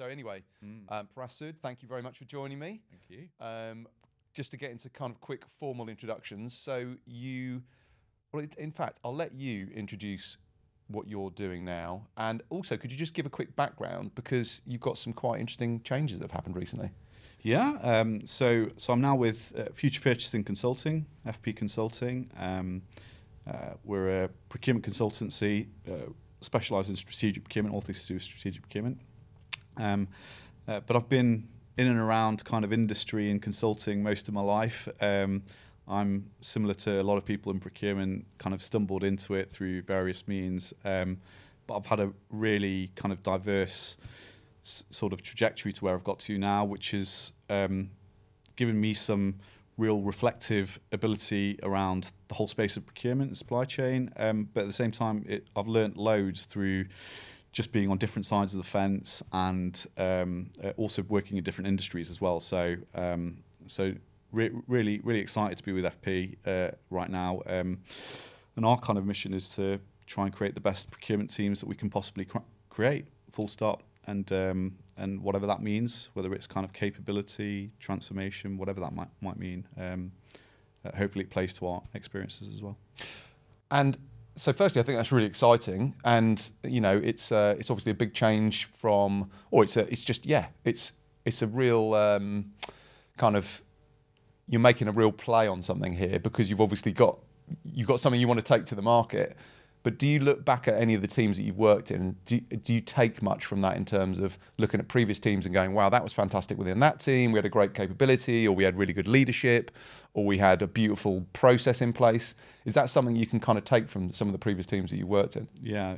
So anyway, Mm. um, Paras Sood, thank you very much for joining me. Thank you. Um, just to get into kind of quick formal introductions. So you, well, it- in fact, I'll let you introduce what you're doing now, and also could you just give a quick background because you've got some quite interesting changes that have happened recently. Yeah. Um, so so I'm now with uh, Future Purchasing Consulting, FP Consulting. Um, uh, we're a procurement consultancy uh, specialised in strategic procurement, all things to do with strategic procurement. Um, uh, but I've been in and around kind of industry and consulting most of my life. Um, I'm similar to a lot of people in procurement, kind of stumbled into it through various means. Um, but I've had a really kind of diverse sort of trajectory to where I've got to now, which has um, given me some real reflective ability around the whole space of procurement and supply chain. Um, but at the same time, it, I've learnt loads through just being on different sides of the fence and um, uh, also working in different industries as well. So, um, so re- really, really excited to be with FP uh, right now. Um, and our kind of mission is to try and create the best procurement teams that we can possibly cr- create. Full stop. And um, and whatever that means, whether it's kind of capability, transformation, whatever that might might mean. Um, uh, hopefully, it plays to our experiences as well. And so, firstly, I think that's really exciting, and you know, it's uh, it's obviously a big change from, or it's a, it's just yeah, it's it's a real um, kind of you're making a real play on something here because you've obviously got you've got something you want to take to the market. But do you look back at any of the teams that you've worked in? Do you, do you take much from that in terms of looking at previous teams and going, wow, that was fantastic within that team. We had a great capability, or we had really good leadership, or we had a beautiful process in place. Is that something you can kind of take from some of the previous teams that you worked in? Yeah,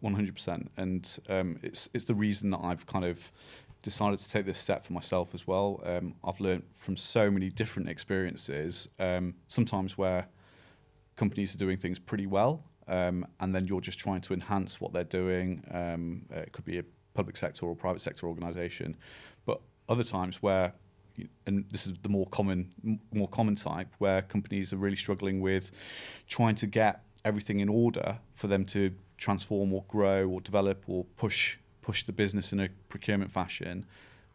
one hundred percent, and um, it's it's the reason that I've kind of decided to take this step for myself as well. Um, I've learned from so many different experiences, um, sometimes where companies are doing things pretty well, um, and then you're just trying to enhance what they're doing. Um, it could be a public sector or private sector organisation, but other times where and this is the more common more common type where companies are really struggling with trying to get everything in order for them to transform or grow or develop or push push the business in a procurement fashion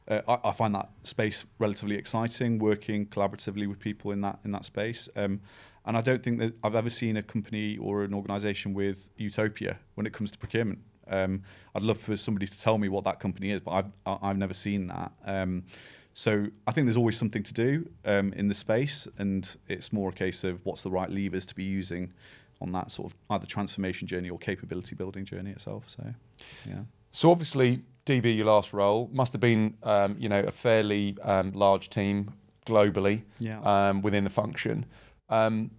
uh, I, I find that space relatively exciting working collaboratively with people in that in that space um, and I don't think that I've ever seen a company or an organization with utopia when it comes to procurement um, I'd love for somebody to tell me what that company is but I've I've never seen that um, so I think there's always something to do um, in the space, and it's more a case of what's the right levers to be using on that sort of either transformation journey or capability building journey itself. So, yeah. So obviously, DB, your last role must have been, um, you know, a fairly um, large team globally Yeah. um, within the function. Um,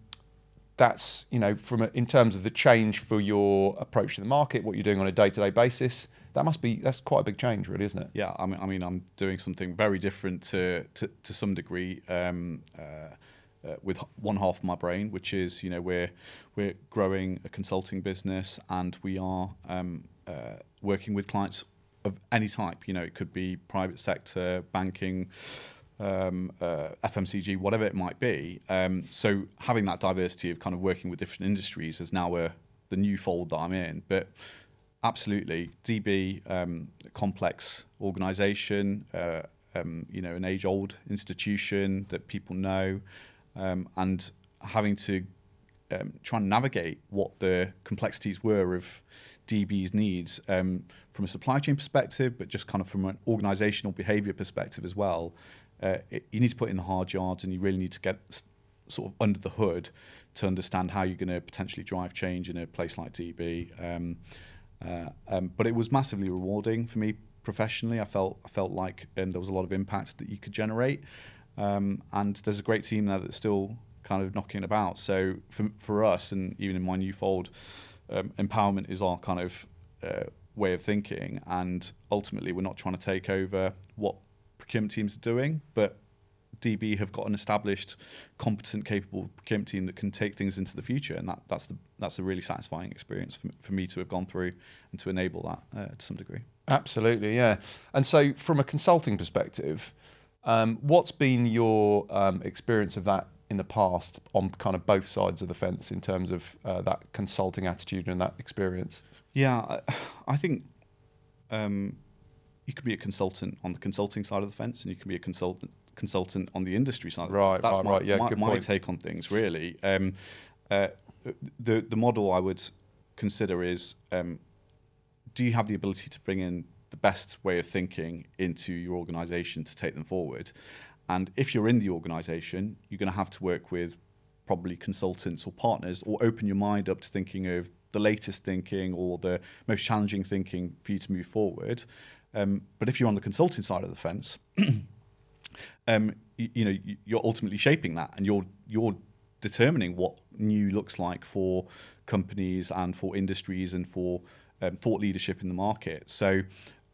that's, you know, from a, in terms of the change for your approach to the market, what you're doing on a day-to-day basis. That must be that's quite a big change, really, isn't it? yeah, I mean, I mean, I'm doing something very different to to, to some degree um, uh, uh, with one half of my brain, which is you know we're we're growing a consulting business and we are um, uh, working with clients of any type. You know, it could be private sector, banking. Um, uh, FMCG, whatever it might be. Um, so having that diversity of kind of working with different industries is now a, the new fold that I'm in. But absolutely, DB, um, complex organisation, uh, um, you know, an age-old institution that people know, um, and having to um, try and navigate what the complexities were of DB's needs um, from a supply chain perspective, but just kind of from an organisational behaviour perspective as well. Uh, it, you need to put in the hard yards, and you really need to get sort of under the hood to understand how you're going to potentially drive change in a place like DB. Um, uh, um, but it was massively rewarding for me professionally. I felt I felt like um, there was a lot of impact that you could generate, um, and there's a great team there that's still kind of knocking about. So for for us, and even in my new fold, um, empowerment is our kind of uh, way of thinking, and ultimately we're not trying to take over what procurement teams are doing, but DB have got an established, competent, capable procurement team that can take things into the future, and that, that's the that's a really satisfying experience for, for me to have gone through and to enable that uh, to some degree. Absolutely, yeah. And so, from a consulting perspective, um, what's been your um, experience of that in the past on kind of both sides of the fence in terms of uh, that consulting attitude and that experience? Yeah, I, think um, you could be a consultant on the consulting side of the fence, and you can be a consultant consultant on the industry side. Right, That's right, my, right. Yeah, my, my take on things really. Um, uh, the the model I would consider is um, do you have the ability to bring in the best way of thinking into your organization to take them forward? And if you're in the organization, you're going to have to work with probably consultants or partners or open your mind up to thinking of the latest thinking or the most challenging thinking for you to move forward. Um, but if you're on the consulting side of the fence, um, you, you know you- you're ultimately shaping that, and you're you're determining what new looks like for companies and for industries and for um, thought leadership in the market. So.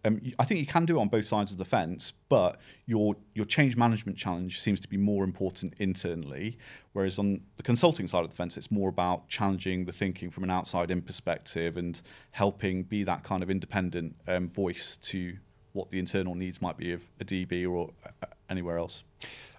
Um, I think you can do it on both sides of the fence, but your your change management challenge seems to be more important internally, whereas on the consulting side of the fence, it's more about challenging the thinking from an outside-in perspective and helping be that kind of independent um, voice to what the internal needs might be of a DB or uh, anywhere else.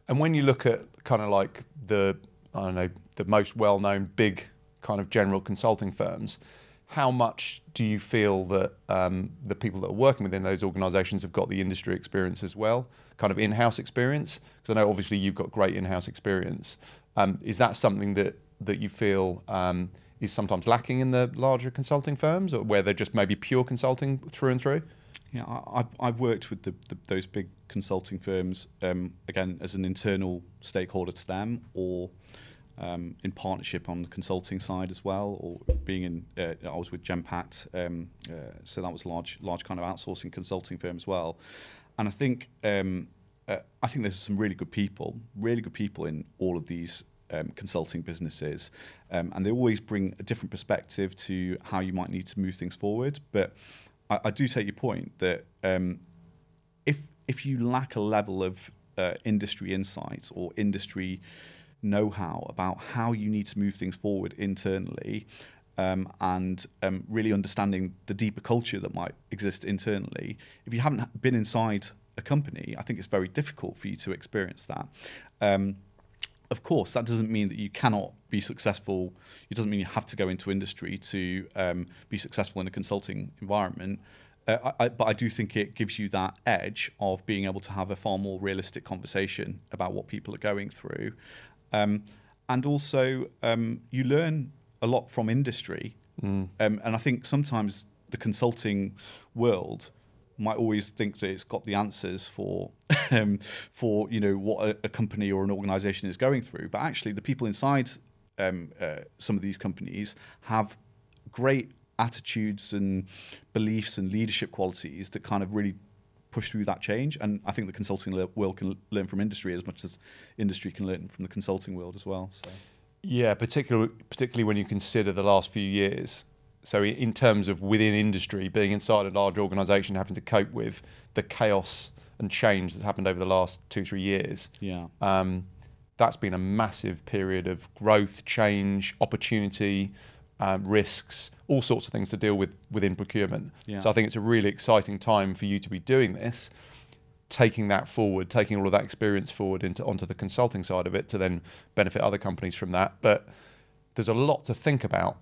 And when you look at kind of like the, I don't know, the most well known big kind of general consulting firms, how much do you feel that um, the people that are working within those organizations have got the industry experience as well, kind of in house experience? Because I know obviously you've got great in house experience. Um, is that something that, that you feel um, is sometimes lacking in the larger consulting firms or where they're just maybe pure consulting through and through? Yeah, I've, I've worked with the, the, those big consulting firms, um, again, as an internal stakeholder to them or um, in partnership on the consulting side as well, or being in, uh, I was with Genpact, um, uh, so that was a large, large kind of outsourcing consulting firm as well. And I think, um, uh, I think there's some really good people, really good people in all of these um, consulting businesses, um, and they always bring a different perspective to how you might need to move things forward. But I, I do take your point that um, if if you lack a level of uh, industry insights or industry know-how about how you need to move things forward internally, um, and um, really understanding the deeper culture that might exist internally, if you haven't been inside a company, I think it's very difficult for you to experience that. Um, of course, that doesn't mean that you cannot be successful. It doesn't mean you have to go into industry to um, be successful in a consulting environment. Uh, I, I, but I do think it gives you that edge of being able to have a far more realistic conversation about what people are going through. Um, and also, um, you learn a lot from industry. Um, and I think sometimes the consulting world might always think that it's got the answers for um, for you know what a, a company or an organization is going through but actually the people inside um, uh, some of these companies have great attitudes and beliefs and leadership qualities that kind of really push through that change. And i think the consulting le- world can learn from industry as much as industry can learn from the consulting world as well so. Yeah, particularly particularly when you consider the last few years. So in terms of within industry, being inside a large organisation, having to cope with the chaos and change that's happened over the last two three years, yeah. Um, that's been a massive period of growth, change, opportunity, um, risks, all sorts of things to deal with within procurement. Yeah. So I think it's a really exciting time for you to be doing this, taking that forward, taking all of that experience forward into onto the consulting side of it to then benefit other companies from that. But there's a lot to think about.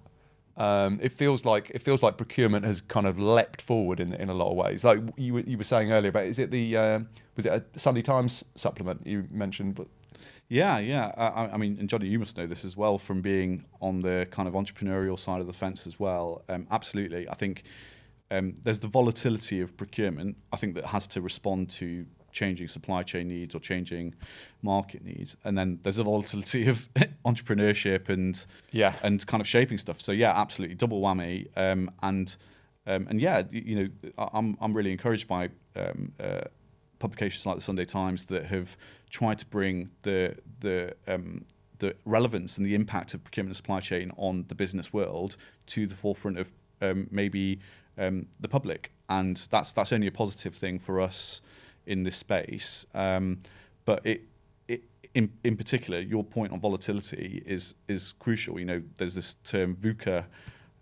Um, it feels like it feels like procurement has kind of leapt forward in in a lot of ways. Like you were, you were saying earlier about is it the um was it a Sunday Times supplement you mentioned? Yeah, yeah. I, I- mean, and Johnny, you must know this as well from being on the kind of entrepreneurial side of the fence as well. Um, absolutely, I think um, there's the volatility of procurement. I think that has to respond to changing supply chain needs or changing market needs, and then there's the volatility of entrepreneurship and yeah, and kind of shaping stuff. So yeah, absolutely, double whammy. Um, and um, and yeah, you know, I'm I'm really encouraged by um, uh, publications like the Sunday Times that have tried to bring the the um, the relevance and the impact of procurement and supply chain on the business world to the forefront of um, maybe um, the public, and that's that's only a positive thing for us in this space. Um, but it, it in in particular, your point on volatility is is crucial. You know, there's this term VUCA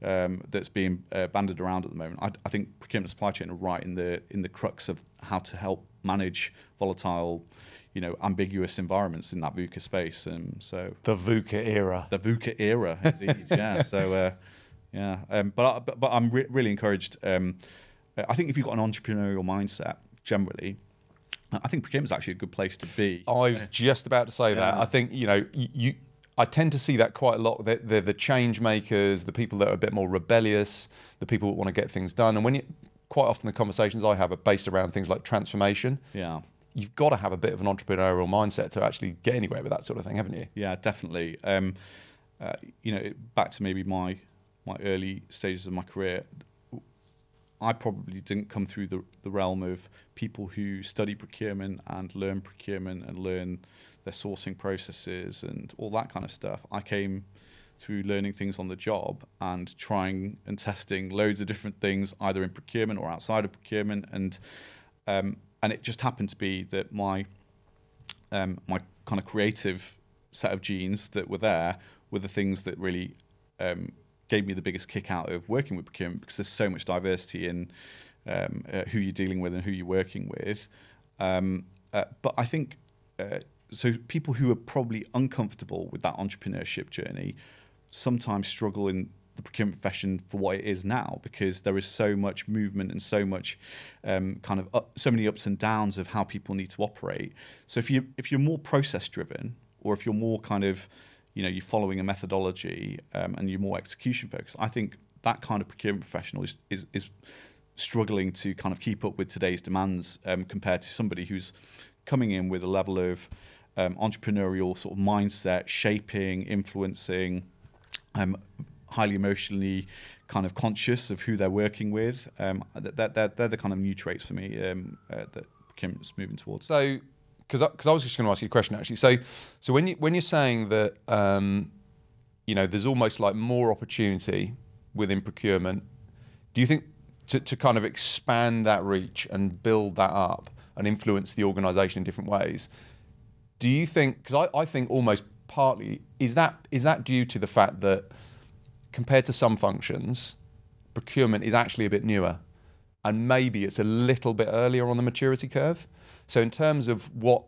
um, that's being uh, banded around at the moment. I, I think procurement and supply chain are right in the in the crux of how to help manage volatile, you know, ambiguous environments in that VUCA space. And so the VUCA era. the VUCA era, indeed. yeah. So, uh, yeah. Um, but, I, but but I'm re- really encouraged. Um, uh, I think if you've got an entrepreneurial mindset, generally, I think procurement is actually a good place to be. I was just about to say that. I think you know you. you I tend to see that quite a lot. They're, they're the change makers, the people that are a bit more rebellious, the people that want to get things done. And when you, quite often the conversations I have are based around things like transformation. Yeah. You've got to have a bit of an entrepreneurial mindset to actually get anywhere with that sort of thing, haven't you? Yeah, definitely. Um, uh, you know, back to maybe my my early stages of my career, I probably didn't come through the, the realm of people who study procurement and learn procurement and learn their sourcing processes and all that kind of stuff. I came through learning things on the job and trying and testing loads of different things, either in procurement or outside of procurement, and um, and it just happened to be that my um, my kind of creative set of genes that were there were the things that really um, gave me the biggest kick out of working with procurement because there's so much diversity in um, uh, who you're dealing with and who you're working with. Um, uh, but I think uh, so. People who are probably uncomfortable with that entrepreneurship journey sometimes struggle in the procurement profession for what it is now because there is so much movement and so much um, kind of up, so many ups and downs of how people need to operate. So if you if you're more process driven or if you're more kind of you know you're following a methodology um, and you're more execution focused, I think that kind of procurement professional is is, is struggling to kind of keep up with today's demands um, compared to somebody who's coming in with a level of um, entrepreneurial sort of mindset, shaping, influencing, um, highly emotionally kind of conscious of who they're working with. Um, that, that, they're the kind of new traits for me um, uh, that procurement's moving towards. So, because I, cause I was just going to ask you a question actually. So, so when you when you're saying that, um, you know, there's almost like more opportunity within procurement, do you think to, to kind of expand that reach and build that up and influence the organisation in different ways? Do you think? Because I, I think almost partly is that is that due to the fact that compared to some functions, procurement is actually a bit newer, and maybe it's a little bit earlier on the maturity curve. So in terms of what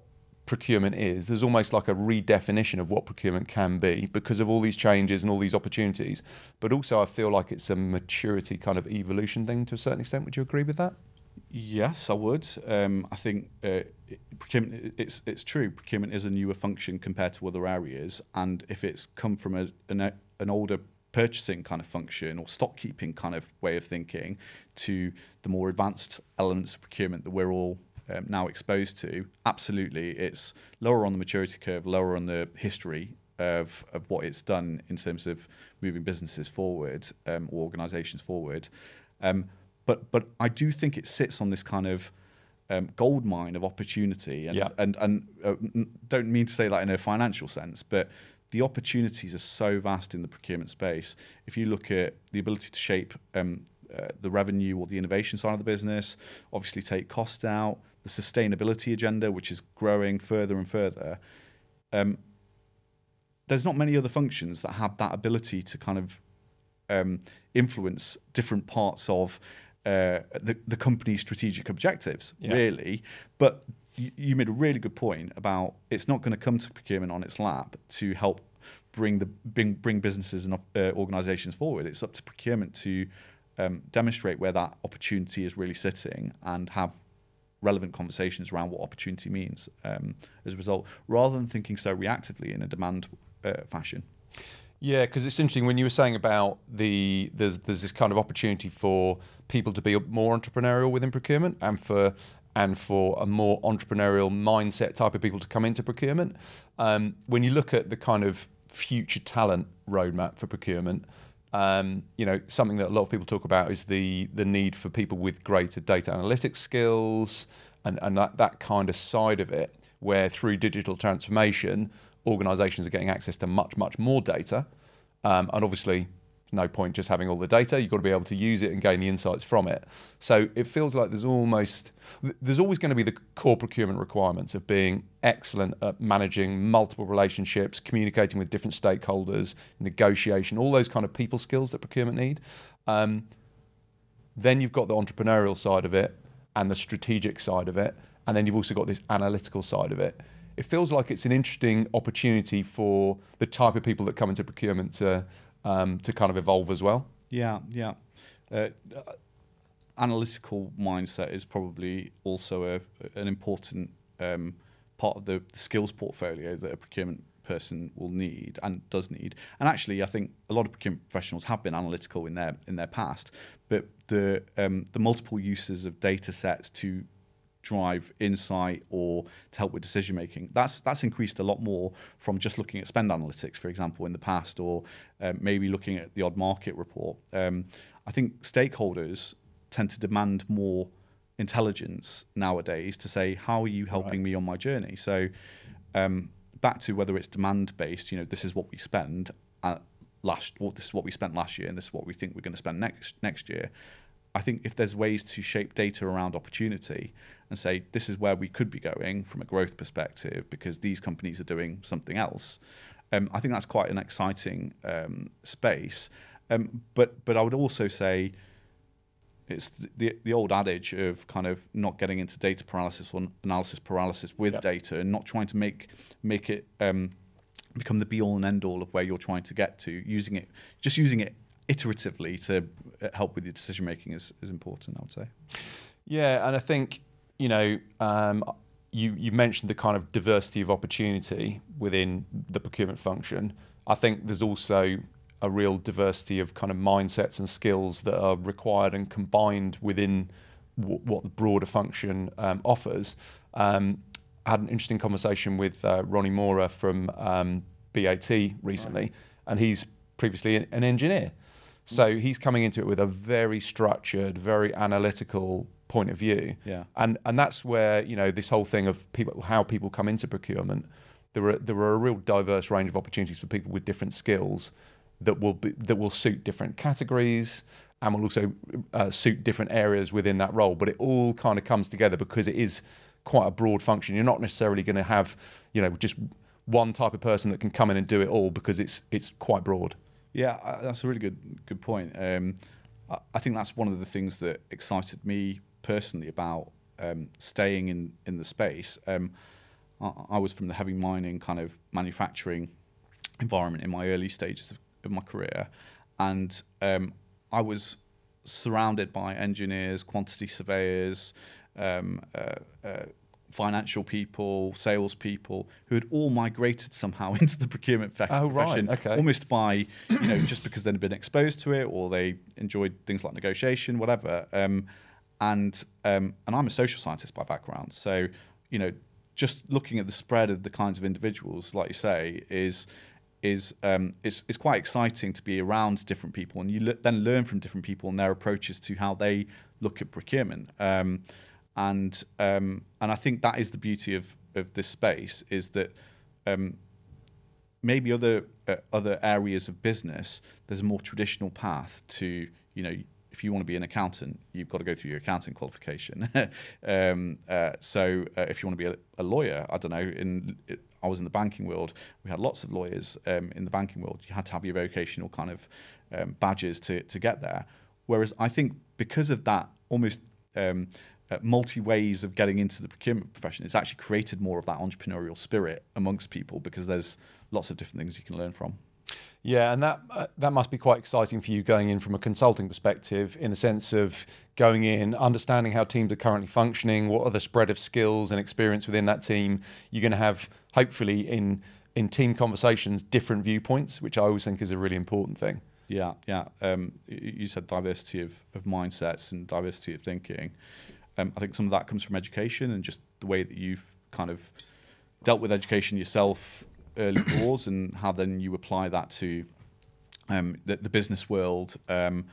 procurement is, there's almost like a redefinition of what procurement can be because of all these changes and all these opportunities. But also, I feel like it's a maturity kind of evolution thing to a certain extent. Would you agree with that? Yes, I would. Um, I think uh, procurement. It's it's true. Procurement is a newer function compared to other areas, and if it's come from a, an, an older purchasing kind of function or stock keeping kind of way of thinking to the more advanced elements of procurement that we're all um, now exposed to, absolutely, it's lower on the maturity curve, lower on the history of of what it's done in terms of moving businesses forward um, or organisations forward. Um, but but I do think it sits on this kind of um, gold mine of opportunity, and Yeah. and and uh, don't mean to say that in a financial sense, but the opportunities are so vast in the procurement space. If you look at the ability to shape um, uh, the revenue or the innovation side of the business, obviously take cost out, the sustainability agenda, which is growing further and further. Um, there's not many other functions that have that ability to kind of um, influence different parts of uh, the, the company's strategic objectives, Yeah. really. But you, made a really good point about it's not going to come to procurement on its lap to help bring the bring, bring businesses and uh, organisations forward. It's up to procurement to um, demonstrate where that opportunity is really sitting and have relevant conversations around what opportunity means um, as a result, rather than thinking so reactively in a demand uh, fashion. Yeah, because it's interesting when you were saying about the there's there's this kind of opportunity for people to be more entrepreneurial within procurement and for and for a more entrepreneurial mindset type of people to come into procurement. Um, when you look at the kind of future talent roadmap for procurement, um, you know something that a lot of people talk about is the the need for people with greater data analytics skills and and that that kind of side of it, where through digital transformation organizations are getting access to much, much more data. Um, and obviously, no point just having all the data. You've got to be able to use it and gain the insights from it. So it feels like there's almost, there's always going to be the core procurement requirements of being excellent at managing multiple relationships, communicating with different stakeholders, negotiation, all those kind of people skills that procurement need. Um, then you've got the entrepreneurial side of it and the strategic side of it. And then you've also got this analytical side of it it feels like it's an interesting opportunity for the type of people that come into procurement to um, to kind of evolve as well. Yeah, yeah. Uh, analytical mindset is probably also a, an important um, part of the, the skills portfolio that a procurement person will need and does need. And actually, I think a lot of procurement professionals have been analytical in their in their past, but the um, the multiple uses of data sets to drive insight or to help with decision making that's that's increased a lot more from just looking at spend analytics for example in the past or uh, maybe looking at the odd market report. Um, i think stakeholders tend to demand more intelligence nowadays to say how are you helping right. me on my journey? So um, back to whether it's demand based you know this is what we spend at last well, this is what we spent last year and this is what we think we're going to spend next next year I think if there's ways to shape data around opportunity and say this is where we could be going from a growth perspective because these companies are doing something else, um, I think that's quite an exciting um, space. Um, but but I would also say it's the the old adage of kind of not getting into data paralysis or analysis paralysis with yep. data and not trying to make make it um, become the be all and end all of where you're trying to get to. Using it, just using it iteratively to help with your decision making is, is important, I would say. Yeah, and I think, you know, um, you, you mentioned the kind of diversity of opportunity within the procurement function. I think there's also a real diversity of kind of mindsets and skills that are required and combined within w- what the broader function um, offers. Um, I had an interesting conversation with uh, Ronnie Mora from um, BAT recently, right. and he's previously an engineer. So he's coming into it with a very structured, very analytical point of view. Yeah. And and that's where, you know, this whole thing of people how people come into procurement, there are there are a real diverse range of opportunities for people with different skills that will be, that will suit different categories and will also uh, suit different areas within that role. But it all kind of comes together because it is quite a broad function. You're not necessarily going to have, you know, just one type of person that can come in and do it all because it's it's quite broad. Yeah, that's a really good good point. Um, I, I, think that's one of the things that excited me personally about um, staying in in the space. Um, I, I, was from the heavy mining kind of manufacturing environment in my early stages of, of my career, and um, I was surrounded by engineers, quantity surveyors. Um, uh, uh, financial people, salespeople who had all migrated somehow into the procurement oh, profession, right. okay. almost by you know just because they'd been exposed to it or they enjoyed things like negotiation, whatever. Um, and um, and I'm a social scientist by background, so you know just looking at the spread of the kinds of individuals, like you say, is is um, it's, it's quite exciting to be around different people, and you le- then learn from different people and their approaches to how they look at procurement. Um, and um, and I think that is the beauty of of this space is that um, maybe other uh, other areas of business there's a more traditional path to you know if you want to be an accountant you've got to go through your accounting qualification. Um, uh, so uh, if you want to be a, a, lawyer I don't know in I was in the banking world we had lots of lawyers um, in the banking world. You had to have your vocational kind of um, badges to to get there. Whereas I think because of that almost um, uh, multi ways of getting into the procurement profession. It's actually created more of that entrepreneurial spirit amongst people because there's lots of different things you can learn from. Yeah, and that uh, that must be quite exciting for you going in from a consulting perspective, in the sense of going in, understanding how teams are currently functioning, what are the spread of skills and experience within that team. You're going to have, hopefully, in in team conversations, different viewpoints, which I always think is a really important thing. Yeah, yeah. Um, you said diversity of, of mindsets and diversity of thinking. Um, I think some of that comes from education and just the way that you've kind of dealt with education yourself early doors and how then you apply that to um, the, the, business world. Um,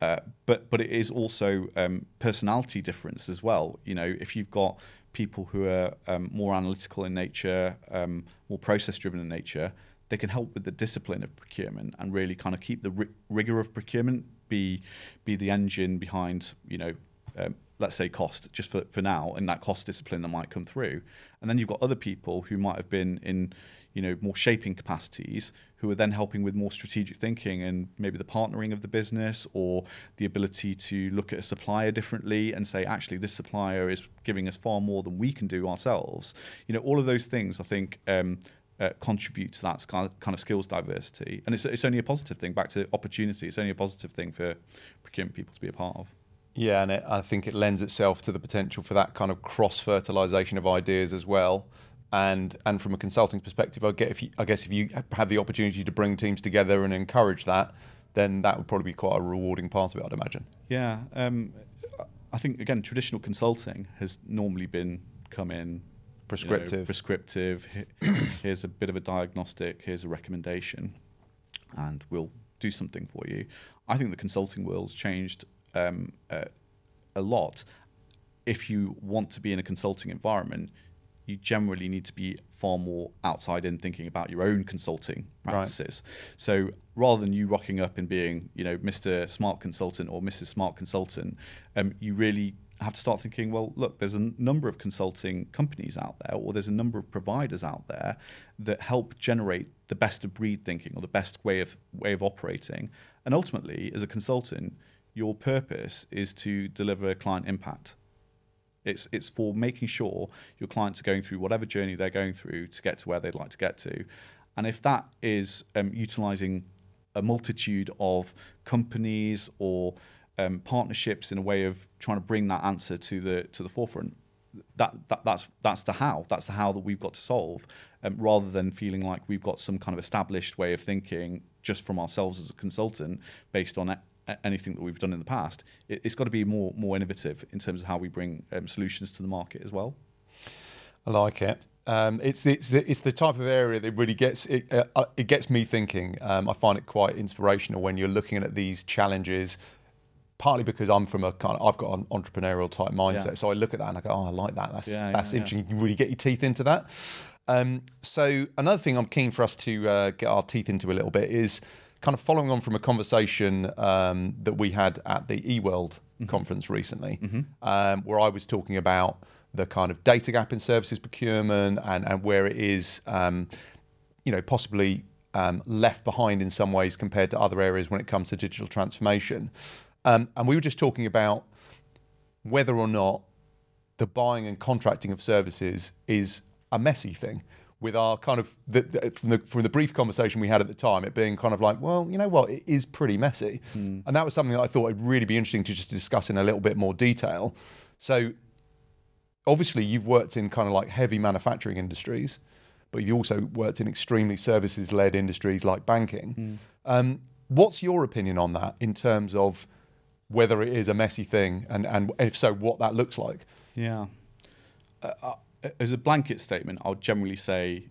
uh, but but it is also um, personality difference as well. You know, if you've got people who are um, more analytical in nature, um, more process driven in nature, they can help with the discipline of procurement and really kind of keep the ri- rigor of procurement be be the engine behind you know um, let's say cost just for, for now and that cost discipline that might come through. And then you've got other people who might have been in you know more shaping capacities who are then helping with more strategic thinking and maybe the partnering of the business or the ability to look at a supplier differently and say actually this supplier is giving us far more than we can do ourselves. You know all of those things i think um, uh, contribute to that kind of skills diversity. And it's, it's only a positive thing back to opportunity it's only a positive thing for procurement people to be a part of Yeah, and it, I think it lends itself to the potential for that kind of cross fertilization of ideas as well. And and from a consulting perspective, I get if you, I guess if you have the opportunity to bring teams together and encourage that, then that would probably be quite a rewarding part of it, I'd imagine. Yeah, um, I think again, traditional consulting has normally been come in prescriptive. You know, prescriptive. here's a bit of a diagnostic. Here's a recommendation, and we'll do something for you. I think the consulting world's changed um, uh, a lot. If you want to be in a consulting environment, you generally need to be far more outside in thinking about your own consulting practices. Right. So rather than you rocking up and being, you know, Mr. Smart Consultant or Mrs. Smart Consultant, um, you really have to start thinking, well, look, there's a number of consulting companies out there, or there's a number of providers out there that help generate the best of breed thinking or the best way of way of operating. And ultimately, as a consultant, your purpose is to deliver client impact. It's it's for making sure your clients are going through whatever journey they're going through to get to where they'd like to get to, and if that is um, utilizing a multitude of companies or um, partnerships in a way of trying to bring that answer to the to the forefront, that, that that's that's the how. That's the how that we've got to solve, um, rather than feeling like we've got some kind of established way of thinking just from ourselves as a consultant based on anything that we've done in the past. It, has got to be more more innovative in terms of how we bring um, solutions to the market as well. I like it. Um, it's, it's it's the type of area that really gets it, uh, uh, it gets me thinking. Um, I find it quite inspirational when you're looking at these challenges. Partly because I'm from a kind of I've got an entrepreneurial type mindset, yeah. so I look at that and I go, oh, I like that. That's yeah, that's yeah, interesting. You can really get your teeth into that. Um, so another thing I'm keen for us to uh, get our teeth into a little bit is kind of following on from a conversation um, that we had at the eWorld mm-hmm. conference recently, mm-hmm. um, where I was talking about the kind of data gap in services procurement and, and where it is, um, you know, possibly um, left behind in some ways compared to other areas when it comes to digital transformation. Um, and we were just talking about whether or not the buying and contracting of services is a messy thing with our kind of the, the, from the from the brief conversation we had at the time, it being kind of like, well, you know what, it is pretty messy, mm. and that was something that I thought would really be interesting to just discuss in a little bit more detail. So, obviously, you've worked in kind of like heavy manufacturing industries, but you've also worked in extremely services-led industries like banking. Mm. Um, what's your opinion on that in terms of whether it is a messy thing, and and if so, what that looks like? Yeah. Uh, uh as a blanket statement, I'll generally say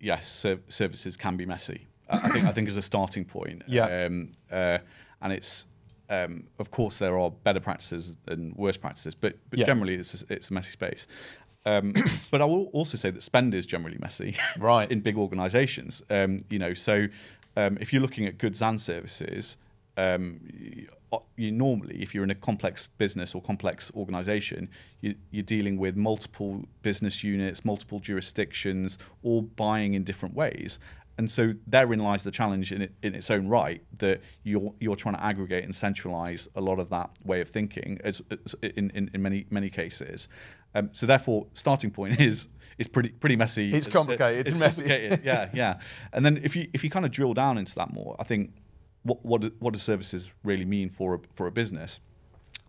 yes, services can be messy. I think I think as a starting point. Yeah. Um, uh, and it's um, of course there are better practices and worse practices, but but yeah. generally it's a, it's a messy space. Um, but I will also say that spend is generally messy, right? in big organisations, um, you know. So um, if you're looking at goods and services, um, you normally, if you're in a complex business or complex organization, you, are dealing with multiple business units, multiple jurisdictions, all buying in different ways. And so therein lies the challenge in, it, in its own right that you're you're trying to aggregate and centralize a lot of that way of thinking as, as in, in, in many many cases. Um, so therefore, starting point is is pretty pretty messy. It's complicated. It's, it's complicated. yeah, yeah. And then if you if you kind of drill down into that more, I think what what do, what do services really mean for a, for a business?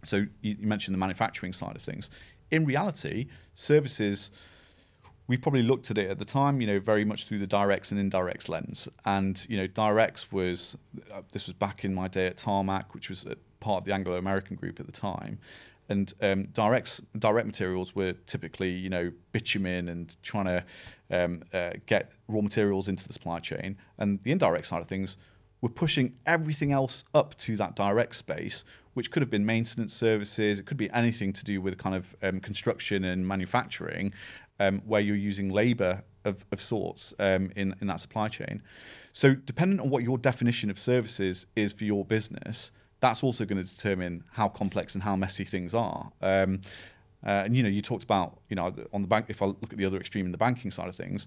So you, you mentioned the manufacturing side of things. In reality, services we probably looked at it at the time, you know, very much through the directs and indirects lens. And you know, directs was uh, this was back in my day at Tarmac, which was part of the Anglo American group at the time. And um, directs direct materials were typically, you know, bitumen and trying to um, uh, get raw materials into the supply chain. And the indirect side of things we're pushing everything else up to that direct space, which could have been maintenance services. It could be anything to do with kind of um, construction and manufacturing, um, where you're using labour of, of sorts um, in, in that supply chain. So, depending on what your definition of services is for your business, that's also going to determine how complex and how messy things are. Um, uh, and you know, you talked about you know on the bank. If I look at the other extreme in the banking side of things,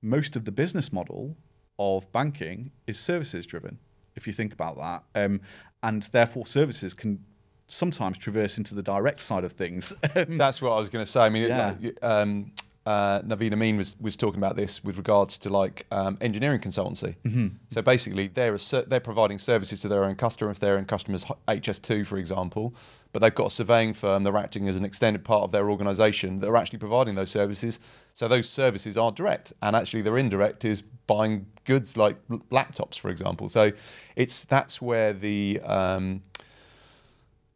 most of the business model of banking is services driven, if you think about that. Um, and therefore, services can sometimes traverse into the direct side of things. That's what I was going to say. I mean, yeah. it, um, uh, Naveen Amin was, was talking about this with regards to like um, engineering consultancy. Mm-hmm. So basically, they're a, ser- they're providing services to their own customer if their own customers HS2, for example, but they've got a surveying firm. They're acting as an extended part of their organisation that are actually providing those services. So those services are direct, and actually their indirect is buying goods like l- laptops, for example. So it's that's where the um,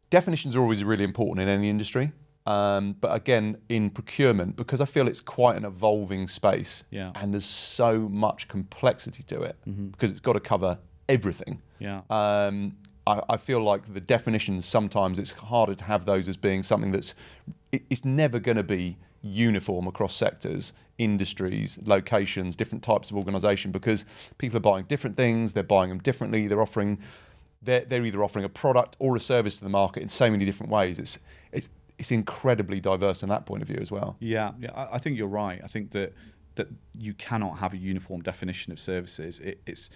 definitions are always really important in any industry. Um, but again, in procurement, because I feel it's quite an evolving space, Yeah. and there's so much complexity to it Mm-hmm. because it's got to cover everything. Yeah. Um, I, I feel like the definitions sometimes it's harder to have those as being something that's it, it's never going to be uniform across sectors, industries, locations, different types of organisation because people are buying different things, they're buying them differently, they're offering they're, they're either offering a product or a service to the market in so many different ways. It's it's it's incredibly diverse in that point of view as well. Yeah, yeah, I, I think you're right. I think that that you cannot have a uniform definition of services. It, it's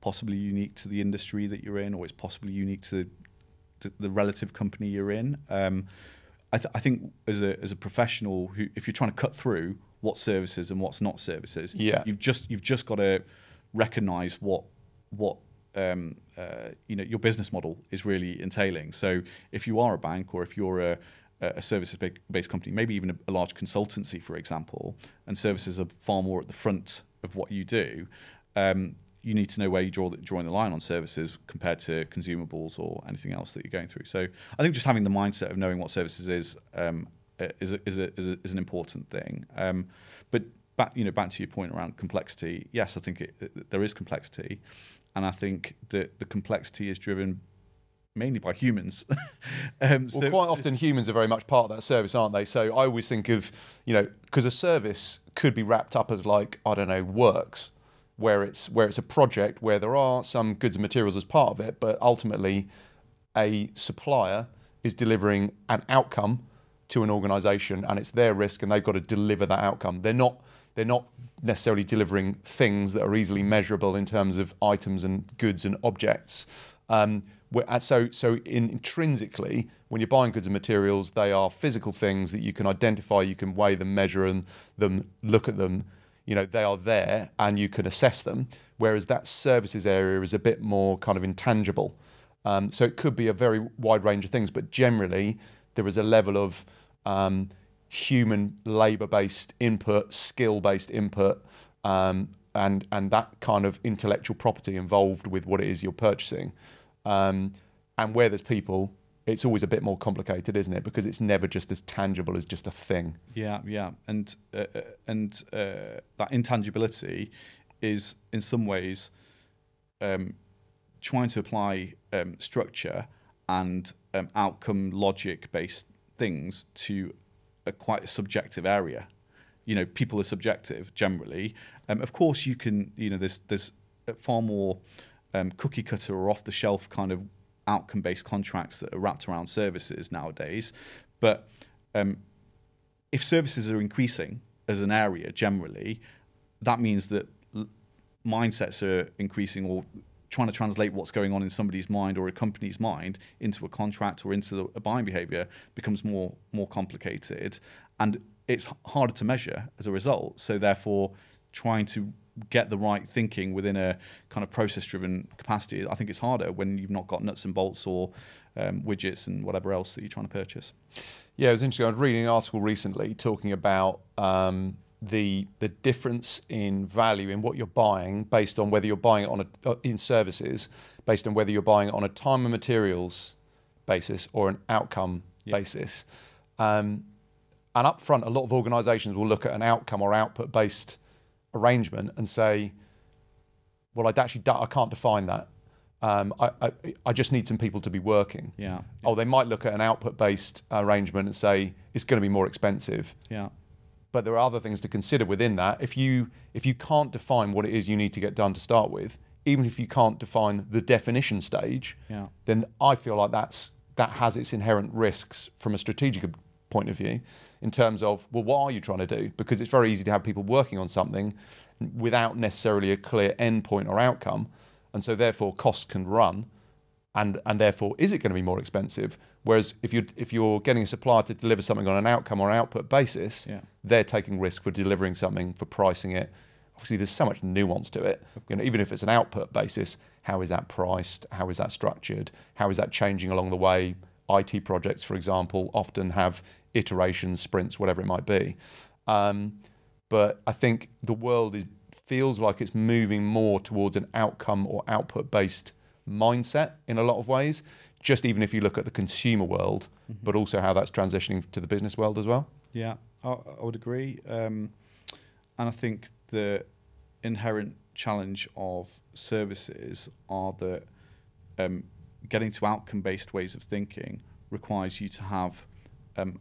possibly unique to the industry that you're in, or it's possibly unique to the, the relative company you're in. Um, I, th- I think as a as a professional, who if you're trying to cut through what services and what's not services, Yeah. you've just you've just got to recognise what what um, uh, you know your business model is really entailing. So if you are a bank or if you're a a services based company, maybe even a, large consultancy, for example, and services are far more at the front of what you do. Um, you need to know where you draw the, drawing the line on services compared to consumables or anything else that you're going through. So I think just having the mindset of knowing what services is um, is, a, is, a, is, a, is an important thing. Um, but back you know back to your point around complexity. Yes, I think it, it, there is complexity, and I think that the complexity is driven mainly by humans. um, Well, quite often humans are very much part of that service, aren't they? So I always think of, you know, because a service could be wrapped up as like, I don't know, works, where it's where it's a project where there are some goods and materials as part of it, but ultimately a supplier is delivering an outcome to an organization and it's their risk and they've got to deliver that outcome. They're not they're not necessarily delivering things that are easily measurable in terms of items and goods and objects. Um, so, so in, intrinsically, when you're buying goods and materials, they are physical things that you can identify, you can weigh them, measure them, them look at them. You know, they are there and you can assess them. Whereas that services area is a bit more kind of intangible. Um, so it could be a very wide range of things, but generally there is a level of um, human labour-based input, skill-based input, um, and and that kind of intellectual property involved with what it is you're purchasing. Um, and where there's people, it's always a bit more complicated, isn't it? Because it's never just as tangible as just a thing. Yeah, yeah, and uh, uh, and uh, that intangibility is in some ways um, trying to apply um, structure and um, outcome logic based things to a quite subjective area. You know, people are subjective generally. Um, of course, you can. You know, there's there's far more um, cookie cutter or off the shelf kind of outcome based contracts that are wrapped around services nowadays, but um, if services are increasing as an area generally, that means that l- mindsets are increasing or trying to translate what's going on in somebody's mind or a company's mind into a contract or into the, a buying behavior becomes more more complicated. And it's harder to measure as a result. So therefore trying to get the right thinking within a kind of process driven capacity i think it's harder when you've not got nuts and bolts or um, widgets and whatever else that you're trying to purchase Yeah, it was interesting. I was reading an article recently talking about um, the the difference in value in what you're buying based on whether you're buying it on a uh, in services, based on whether you're buying it on a time and materials basis or an outcome Yeah. basis. Um, and up front, a lot of organisations will look at an outcome or output based arrangement and say, "Well, I'd actually I can't define that. Um, I, I I just need some people to be working." yeah Oh, they might look at an output-based arrangement and say it's going to be more expensive. yeah But there are other things to consider within that. If you if you can't define what it is you need to get done to start with, even if you can't define the definition stage, yeah then I feel like that's that has its inherent risks from a strategic point of view, in terms of well, what are you trying to do? Because it's very easy to have people working on something without necessarily a clear endpoint or outcome, and so therefore costs can run, and and therefore is it going to be more expensive? Whereas if you if you're getting a supplier to deliver something on an outcome or output basis, Yeah. they're taking risk for delivering something, for pricing it. Obviously, there's so much nuance to it. You know, even if it's an output basis, how is that priced? How is that structured? How is that changing along the way? IT projects, for example, often have iterations, sprints, whatever it might be. Um, but I think the world is feels like it's moving more towards an outcome or output based mindset in a lot of ways. Just even if you look at the consumer world, mm-hmm. but also how that's transitioning to the business world as well. Yeah, I, I would agree. Um, and I think the inherent challenge of services are that um, getting to outcome based ways of thinking requires you to have um,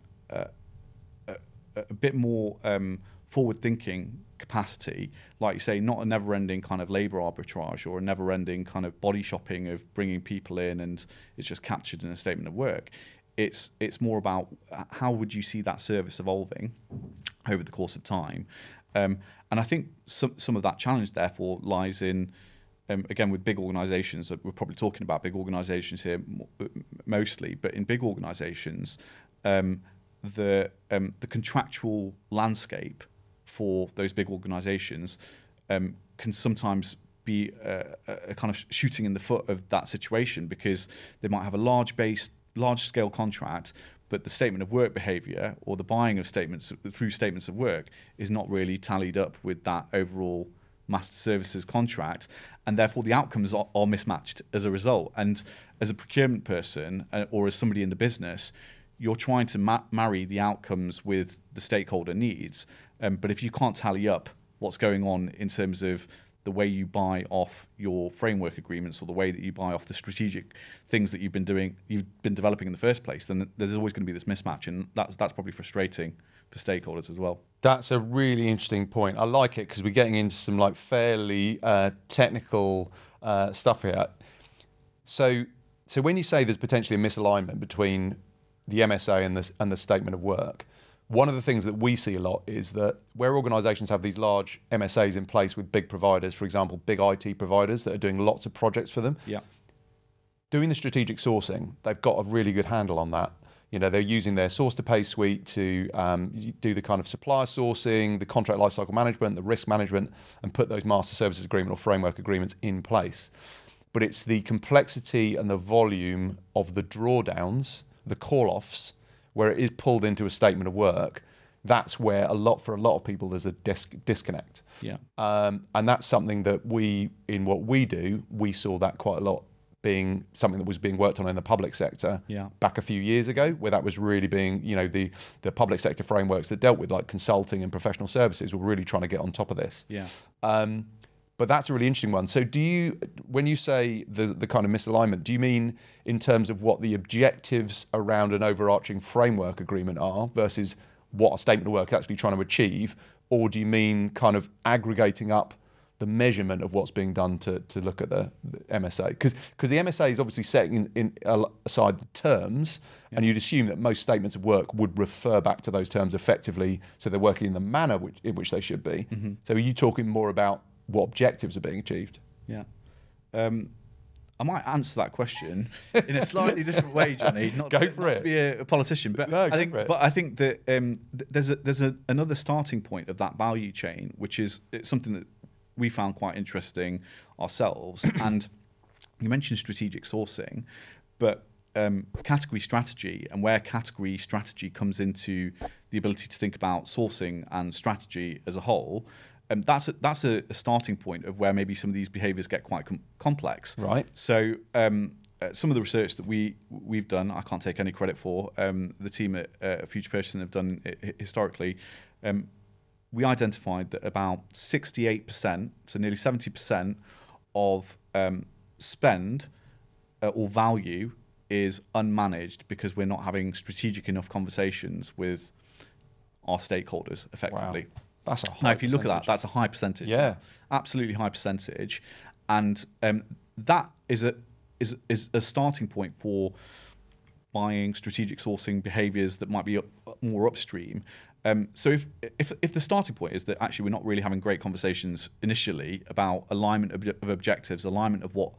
a, bit more um, forward thinking capacity. Like you say, not a never ending kind of labour arbitrage or a never ending kind of body shopping of bringing people in and it's just captured in a statement of work. It's, it's more about how would you see that service evolving over the course of time. Um, and I think some, some of that challenge, therefore, lies in um, again with big organizations we're probably talking about big organizations here mostly but in big organizations um, the um, the contractual landscape for those big organizations um, can sometimes be a, a, kind of shooting in the foot of that situation because they might have a large base large scale contract but the statement of work behavior or the buying of statements through statements of work is not really tallied up with that overall master services contract and therefore the outcomes are, are mismatched as a result. And as a procurement person uh, or as somebody in the business you're trying to ma- marry the outcomes with the stakeholder needs um, but if you can't tally up what's going on in terms of the way you buy off your framework agreements or the way that you buy off the strategic things that you've been doing, you've been developing in the first place, then there's always going to be this mismatch, and that's that's probably frustrating for stakeholders as well. That's a really interesting point. I like it because we're getting into some like fairly uh, technical uh, stuff here. So, so when you say there's potentially a misalignment between the MSA and the and the statement of work, one of the things that we see a lot is that where organizations have these large MSAs in place with big providers, for example, big IT providers that are doing lots of projects for them, yeah. doing the strategic sourcing, they've got a really good handle on that. You know, they're using their source to pay suite to um, do the kind of supplier sourcing, the contract lifecycle management, the risk management, and put those master services agreement or framework agreements in place. But it's the complexity and the volume of the drawdowns, the call offs, where it is pulled into a statement of work, that's where a lot for a lot of people there's a dis- disconnect. Yeah. Um, and that's something that we in what we do we saw that quite a lot being something that was being worked on in the public sector yeah. back a few years ago, where that was really being, you know, the the public sector frameworks that dealt with like consulting and professional services were really trying to get on top of this. Yeah. Um, but that's a really interesting one. So, do you, when you say the the kind of misalignment, do you mean in terms of what the objectives around an overarching framework agreement are versus what a statement of work is actually trying to achieve, or do you mean kind of aggregating up the measurement of what's being done to, to look at the, the MSA? Because the MSA is obviously setting in, in uh, aside the terms, yeah. and you'd assume that most statements of work would refer back to those terms effectively, so they're working in the manner which, in which they should be. Mm-hmm. So, are you talking more about what objectives are being achieved? Yeah. Um, I might answer that question in a slightly different way, Johnny. Not, go to, for not it. to be a, a politician, but no, I think, but I think that um, th- there's a, there's a, another starting point of that value chain, which is something that we found quite interesting ourselves. and you mentioned strategic sourcing, but um, category strategy and where category strategy comes into the ability to think about sourcing and strategy as a whole um, that's a, that's a, a, starting point of where maybe some of these behaviours get quite com- complex. Right. So um, uh, some of the research that we we've done, I can't take any credit for. Um, the team at uh, Future Purchasing have done it historically. Um, we identified that about 68%, so nearly 70% of um, spend uh, or value is unmanaged because we're not having strategic enough conversations with our stakeholders effectively. Wow. That's a high now, if you look at that, that's a high percentage. Yeah, absolutely high percentage, and um, that is a is is a starting point for buying strategic sourcing behaviors that might be up, more upstream. Um, so if, if if the starting point is that actually we're not really having great conversations initially about alignment of, of objectives, alignment of what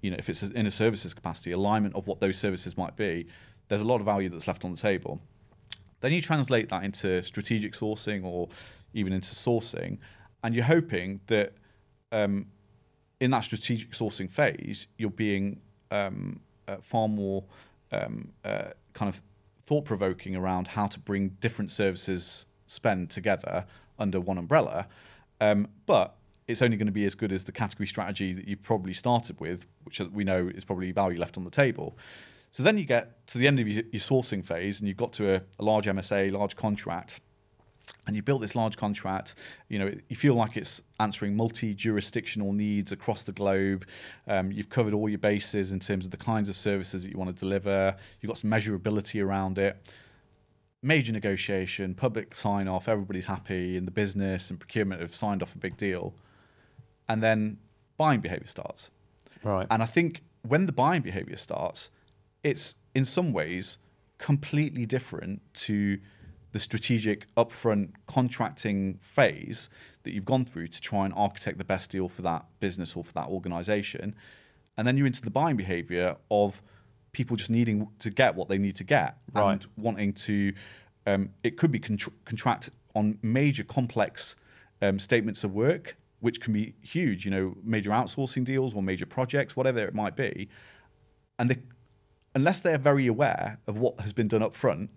you know, if it's in a services capacity, alignment of what those services might be, there's a lot of value that's left on the table Then you translate that into strategic sourcing or even into sourcing, and you're hoping that um, in that strategic sourcing phase, you're being um, uh, far more um, uh, kind of thought provoking around how to bring different services spend together under one umbrella. Um, but it's only going to be as good as the category strategy that you probably started with, which we know is probably value left on the table. So then you get to the end of your, your sourcing phase and you've got to a, a large MSA, large contract, and you built this large contract, you know, you feel like it's answering multi-jurisdictional needs across the globe. Um, you've covered all your bases in terms of the kinds of services that you want to deliver. You've got some measurability around it. Major negotiation, public sign off, everybody's happy in the business and procurement have signed off a big deal. And then buying behavior starts. Right. And I think when the buying behavior starts, it's in some ways completely different to the strategic upfront contracting phase that you've gone through to try and architect the best deal for that business or for that organization. And then you're into the buying behavior of people just needing to get what they need to get right. and wanting to, um, it could be contr- contract on major complex um, statements of work, which can be huge, you know, major outsourcing deals or major projects, whatever it might be. And they, unless they're very aware of what has been done up front,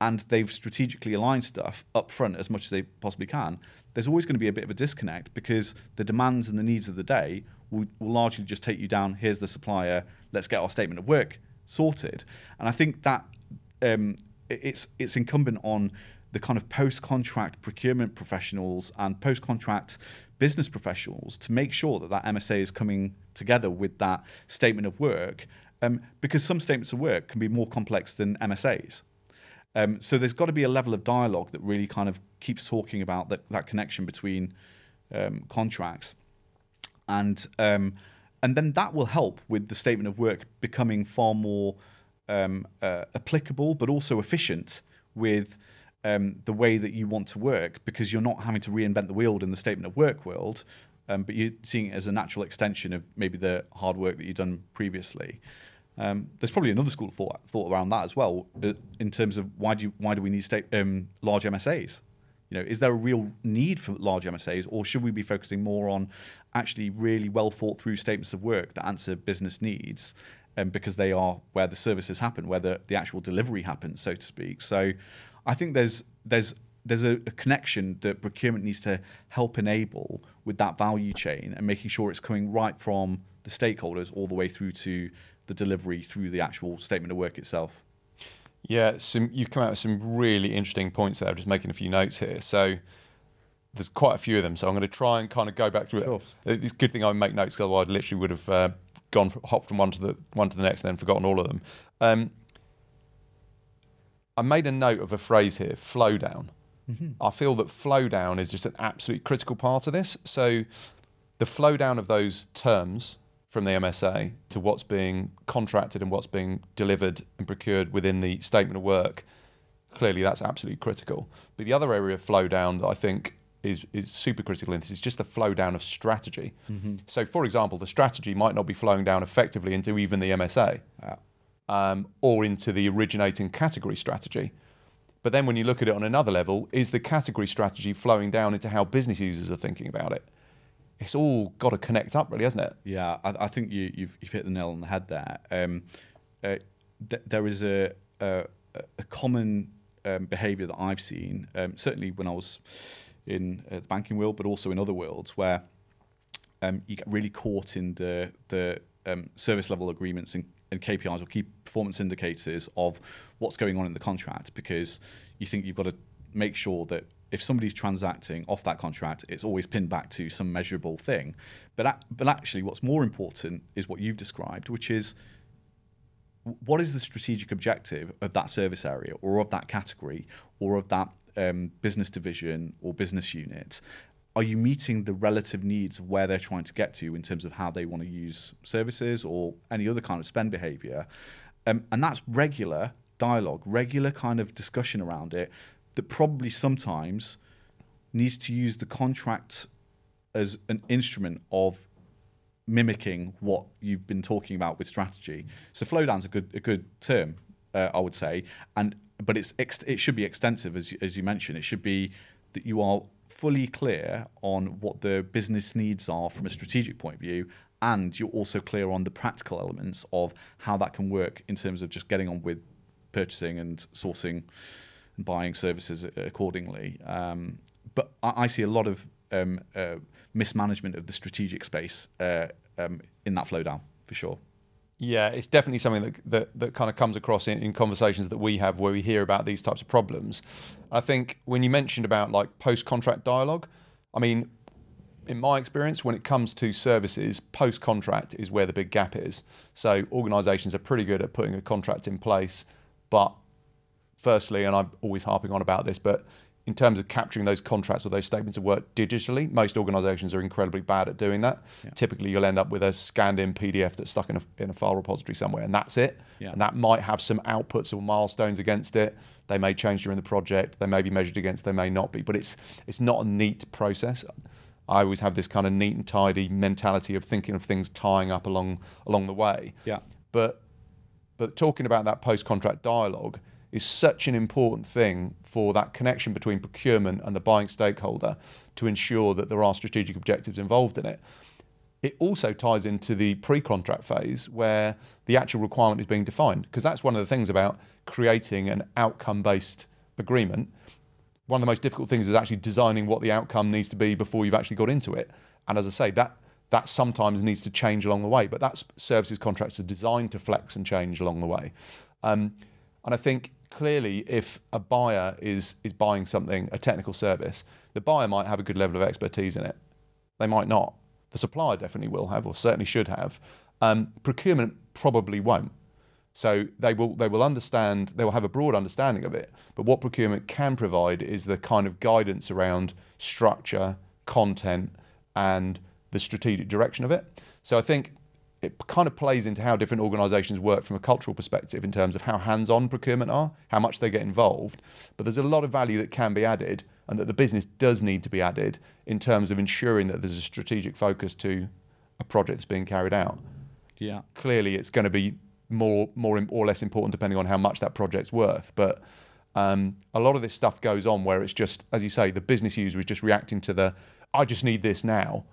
and they've strategically aligned stuff up front as much as they possibly can, there's always going to be a bit of a disconnect because the demands and the needs of the day will, will largely just take you down. Here's the supplier. Let's get our statement of work sorted. And I think that um, it's it's incumbent on the kind of post-contract procurement professionals and post-contract business professionals to make sure that that MSA is coming together with that statement of work, um, because some statements of work can be more complex than MSAs. Um, so there's got to be a level of dialogue that really kind of keeps talking about that, that connection between um, contracts, and um, and then that will help with the statement of work becoming far more um, uh, applicable, but also efficient with um, the way that you want to work, because you're not having to reinvent the wheel in the statement of work world. Um, but you're seeing it as a natural extension of maybe the hard work that you've done previously. Um, there's probably another school of thought, thought around that as well, uh, in terms of why do you, why do we need state, um, large MSAs? You know, is there a real need for large MSAs, or should we be focusing more on actually really well thought through statements of work that answer business needs, um, because they are where the services happen, where the, the actual delivery happens, so to speak. So, I think there's there's there's a, a, connection that procurement needs to help enable with that value chain and making sure it's coming right from the stakeholders all the way through to the delivery through the actual statement of work itself. Yeah, some, you've come out with some really interesting points there. I'm just making a few notes here. So there's quite a few of them. So I'm going to try and kind of go back through sure. it. It's a good thing I make notes, because otherwise I literally would have uh, gone hopped from one to the one to the next and then forgotten all of them. Um, I made a note of a phrase here: flow down. Mm-hmm. I feel that flow down is just an absolute critical part of this. So the flow down of those terms from the MSA to what's being contracted and what's being delivered and procured within the statement of work, clearly that's absolutely critical. But the other area of flow down that I think is, is super critical in this is just the flow down of strategy. Mm-hmm. So, for example, the strategy might not be flowing down effectively into even the MSA um, or into the originating category strategy. But then when you look at it on another level, is the category strategy flowing down into how business users are thinking about it? It's all got to connect up, really, hasn't it? Yeah, I, I think you, you've, you've hit the nail on the head there. Um, uh, th- there is a, a, a common um, behaviour that I've seen, um, certainly when I was in uh, the banking world, but also in other worlds, where um, you get really caught in the the um, service level agreements and, and KPIs or key performance indicators of what's going on in the contract because you think you've got to make sure that if somebody's transacting off that contract, it's always pinned back to some measurable thing. But but actually, what's more important is what you've described, which is what is the strategic objective of that service area, or of that category, or of that um, business division or business unit? Are you meeting the relative needs of where they're trying to get to in terms of how they want to use services or any other kind of spend behavior? Um, and that's regular dialogue, regular kind of discussion around it that probably sometimes needs to use the contract as an instrument of mimicking what you've been talking about with strategy. So flowdown's a good a good term, uh, I would say, and but it's ex- it should be extensive as as you mentioned. It should be that you are fully clear on what the business needs are from a strategic point of view, and you're also clear on the practical elements of how that can work in terms of just getting on with purchasing and sourcing buying services accordingly. Um, but I, I see a lot of um, uh, mismanagement of the strategic space uh, um, in that flow down for sure. Yeah, it's definitely something that that, that kind of comes across in, in conversations that we have where we hear about these types of problems. I think when you mentioned about like post contract dialogue, I mean, in my experience, when it comes to services, post contract is where the big gap is. So organisations are pretty good at putting a contract in place, but firstly, and I'm always harping on about this, but in terms of capturing those contracts or those statements of work digitally, most organizations are incredibly bad at doing that. Yeah. Typically, you'll end up with a scanned in PDF that's stuck in a, in a file repository somewhere, and that's it. Yeah. And that might have some outputs or milestones against it. They may change during the project, they may be measured against, they may not be, but it's, it's not a neat process. I always have this kind of neat and tidy mentality of thinking of things tying up along along the way. Yeah. But but talking about that post contract dialogue is such an important thing for that connection between procurement and the buying stakeholder to ensure that there are strategic objectives involved in it. It also ties into the pre contract phase where the actual requirement is being defined, because that's one of the things about creating an outcome based agreement. One of the most difficult things is actually designing what the outcome needs to be before you've actually got into it. And as I say, that that sometimes needs to change along the way, but that's services contracts are designed to flex and change along the way. Um, and I think clearly, if a buyer is is buying something, a technical service, the buyer might have a good level of expertise in it. They might not. The supplier definitely will have, or certainly should have. Um, procurement probably won't. So they will they will understand they will have a broad understanding of it. But what procurement can provide is the kind of guidance around structure, content, and the strategic direction of it. So I think it kind of plays into how different organisations work from a cultural perspective in terms of how hands-on procurement are, how much they get involved. But there's a lot of value that can be added, and that the business does need to be added in terms of ensuring that there's a strategic focus to a project that's being carried out. Yeah. Clearly, it's going to be more, more or less important depending on how much that project's worth. But um, a lot of this stuff goes on where it's just, as you say, the business user is just reacting to the, I just need this now.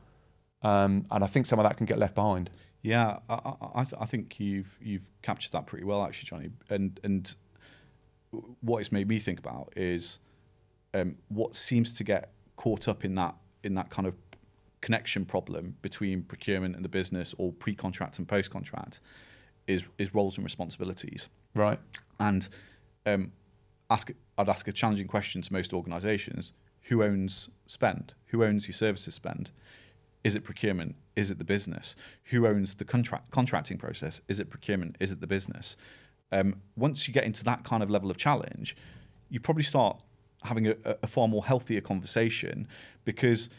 Um, and I think some of that can get left behind. Yeah, I, I, I, th- I think you've you've captured that pretty well, actually, Johnny. And and what it's made me think about is um, what seems to get caught up in that in that kind of connection problem between procurement and the business, or pre-contract and post-contract, is is roles and responsibilities. Right. And um, ask I'd ask a challenging question to most organisations: Who owns spend? Who owns your services spend? Is it procurement? Is it the business? Who owns the contract contracting process? Is it procurement? Is it the business? Um, once you get into that kind of level of challenge, you probably start having a, a far more healthier conversation because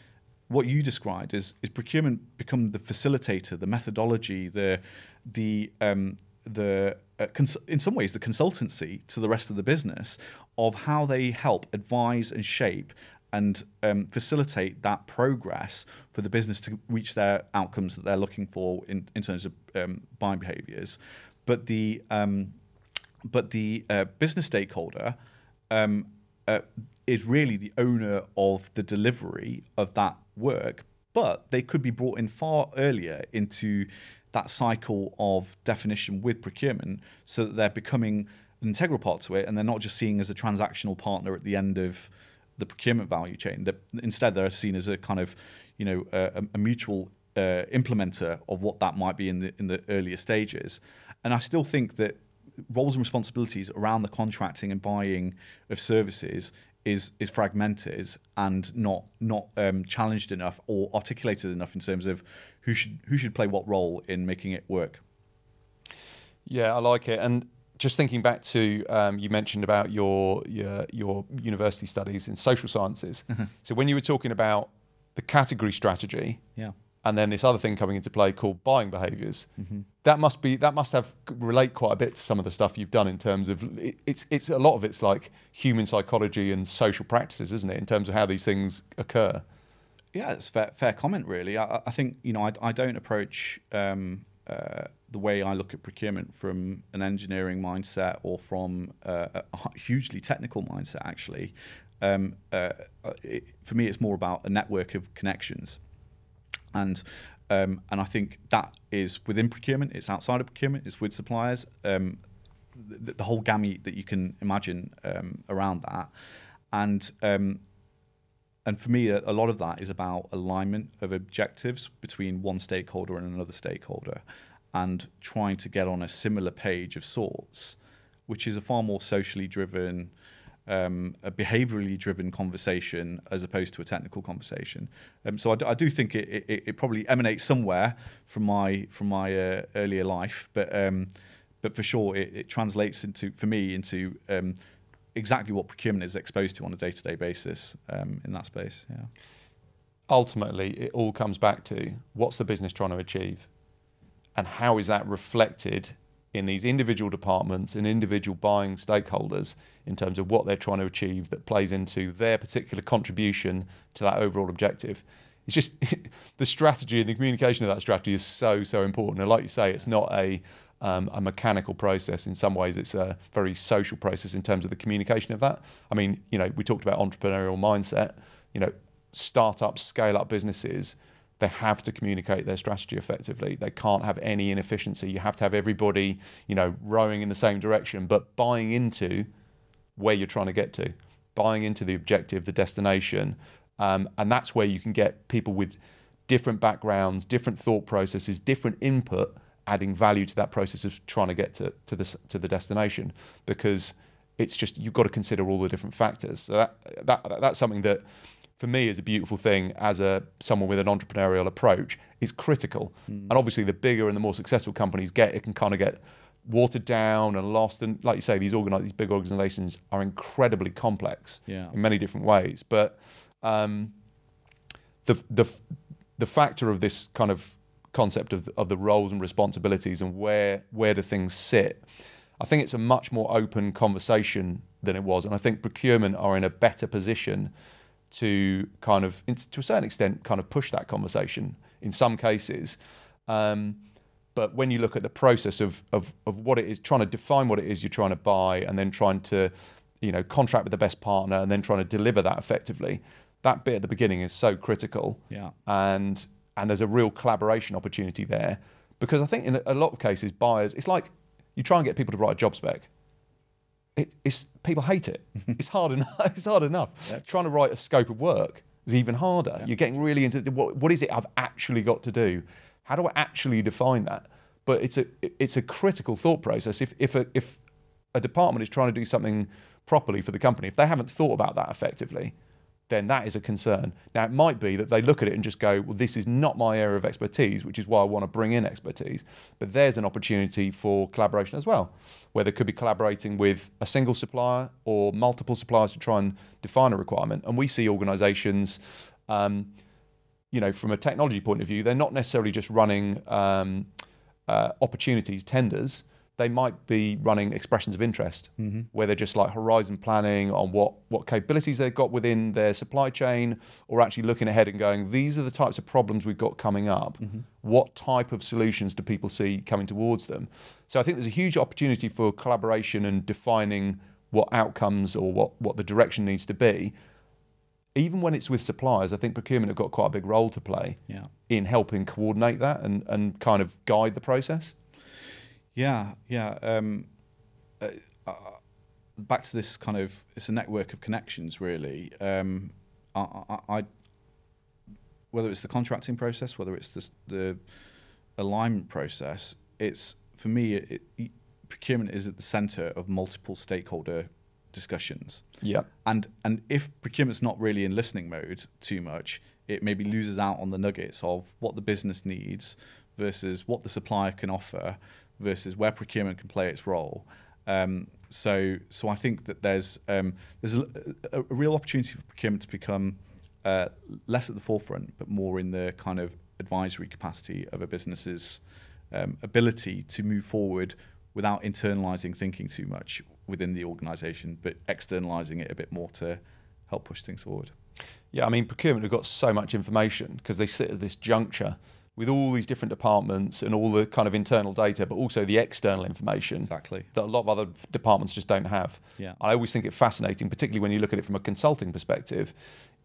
what you described is, is procurement become the facilitator, the methodology, the the um, the uh, cons- in some ways the consultancy to the rest of the business of how they help advise and shape and um, facilitate that progress for the business to reach their outcomes that they're looking for in, in terms of um, buying behaviors. But the um, but the uh, business stakeholder um, uh, is really the owner of the delivery of that work, but they could be brought in far earlier into that cycle of definition with procurement so that they're becoming an integral part to it and they're not just seeing as a transactional partner at the end of the procurement value chain. That instead they're seen as a kind of, you know, a, a mutual uh, implementer of what that might be in the in the earlier stages. And I still think that roles and responsibilities around the contracting and buying of services is is fragmented and not not um, challenged enough or articulated enough in terms of who should who should play what role in making it work. Yeah, I like it. And just thinking back to um, you mentioned about your, your your university studies in social sciences. So when you were talking about the category strategy, Yeah. and then this other thing coming into play called buying behaviors, that must be that must have relate quite a bit to some of the stuff you've done in terms of it, it's it's a lot of it's like human psychology and social practices, isn't it? In terms of how these things occur. Yeah, it's fair, fair comment, really. I, I think you know I, I don't approach um, uh, the way I look at procurement from an engineering mindset or from uh, a hugely technical mindset, actually, um, uh, it, for me, it's more about a network of connections, and um, and I think that is within procurement. It's outside of procurement. It's with suppliers. Um, the, the, whole gamut that you can imagine um, around that, and um, and for me, a, a, lot of that is about alignment of objectives between one stakeholder and another stakeholder, and trying to get on a similar page of sorts, which is a far more socially driven um, a behaviorally driven conversation as opposed to a technical conversation. Um, so I, d- I do think it, it, it, probably emanates somewhere from my from my uh, earlier life, but um, but for sure it, it, translates into for me into um, exactly what procurement is exposed to on a day to day basis um, in that space. Yeah. Ultimately, it all comes back to what's the business trying to achieve, and how is that reflected in these individual departments and individual buying stakeholders in terms of what they're trying to achieve that plays into their particular contribution to that overall objective. It's just the strategy and the communication of that strategy is so, so important. And like you say, it's not a, um, a mechanical process. In some ways, it's a very social process in terms of the communication of that. I mean, you know, we talked about entrepreneurial mindset. You know, startups, scale up businesses they have to communicate their strategy effectively. They can't have any inefficiency. You have to have everybody, you know, rowing in the same direction, but buying into where you're trying to get to, buying into the objective, the destination, um, and that's where you can get people with different backgrounds, different thought processes, different input, adding value to that process of trying to get to to the to the destination. Because it's just you've got to consider all the different factors. So that, that that's something that for me is a beautiful thing as a someone with an entrepreneurial approach is critical. Mm. And obviously, the bigger and the more successful companies get, it can kind of get watered down and lost. And like you say, these organi- these big organizations are incredibly complex yeah. in many different ways. But um, the the the factor of this kind of concept of of the roles and responsibilities and where where do things sit, I think it's a much more open conversation than it was. And I think procurement are in a better position to kind of, to a certain extent, kind of push that conversation in some cases. Um, but when you look at the process of, of, of what it is, trying to define what it is you're trying to buy and then trying to, you know, contract with the best partner and then trying to deliver that effectively, that bit at the beginning is so critical. Yeah. And, and there's a real collaboration opportunity there because I think in a lot of cases, buyers, it's like you try and get people to write a job spec it, it's people hate it. it's hard enough. It's hard enough. Yeah. Trying to write a scope of work is even harder. Yeah. You're getting really into what, what is it I've actually got to do? How do I actually define that? But it's a it's a critical thought process. If if a, if a department is trying to do something properly for the company, if they haven't thought about that effectively, then that is a concern. Now, it might be that they look at it and just go, well, this is not my area of expertise, which is why I want to bring in expertise. But there's an opportunity for collaboration as well, where they could be collaborating with a single supplier or multiple suppliers to try and define a requirement. And we see organizations, um, you know, from a technology point of view, they're not necessarily just running um, uh, opportunities, tenders they might be running expressions of interest mm-hmm. where they're just like horizon planning on what what capabilities they've got within their supply chain or actually looking ahead and going these are the types of problems we've got coming up mm-hmm. what type of solutions do people see coming towards them so i think there's a huge opportunity for collaboration and defining what outcomes or what what the direction needs to be even when it's with suppliers, I think procurement have got quite a big role to play yeah. in helping coordinate that and, and kind of guide the process. Yeah, yeah. Um, uh, uh, back to this kind of it's a network of connections, really. Um, I, I, I, whether it's the contracting process, whether it's the, the alignment process, it's for me. It, it, procurement is at the centre of multiple stakeholder discussions. Yeah. And and if procurement's not really in listening mode too much, it maybe loses out on the nuggets of what the business needs versus what the supplier can offer versus where procurement can play its role. Um, so, so I think that there's um, there's a, a, real opportunity for procurement to become uh, less at the forefront, but more in the kind of advisory capacity of a business's um, ability to move forward without internalizing thinking too much within the organization, but externalizing it a bit more to help push things forward. Yeah, I mean, procurement have got so much information because they sit at this juncture with all these different departments and all the kind of internal data, but also the external information Exactly. that a lot of other departments just don't have. Yeah. I always think it fascinating, particularly when you look at it from a consulting perspective.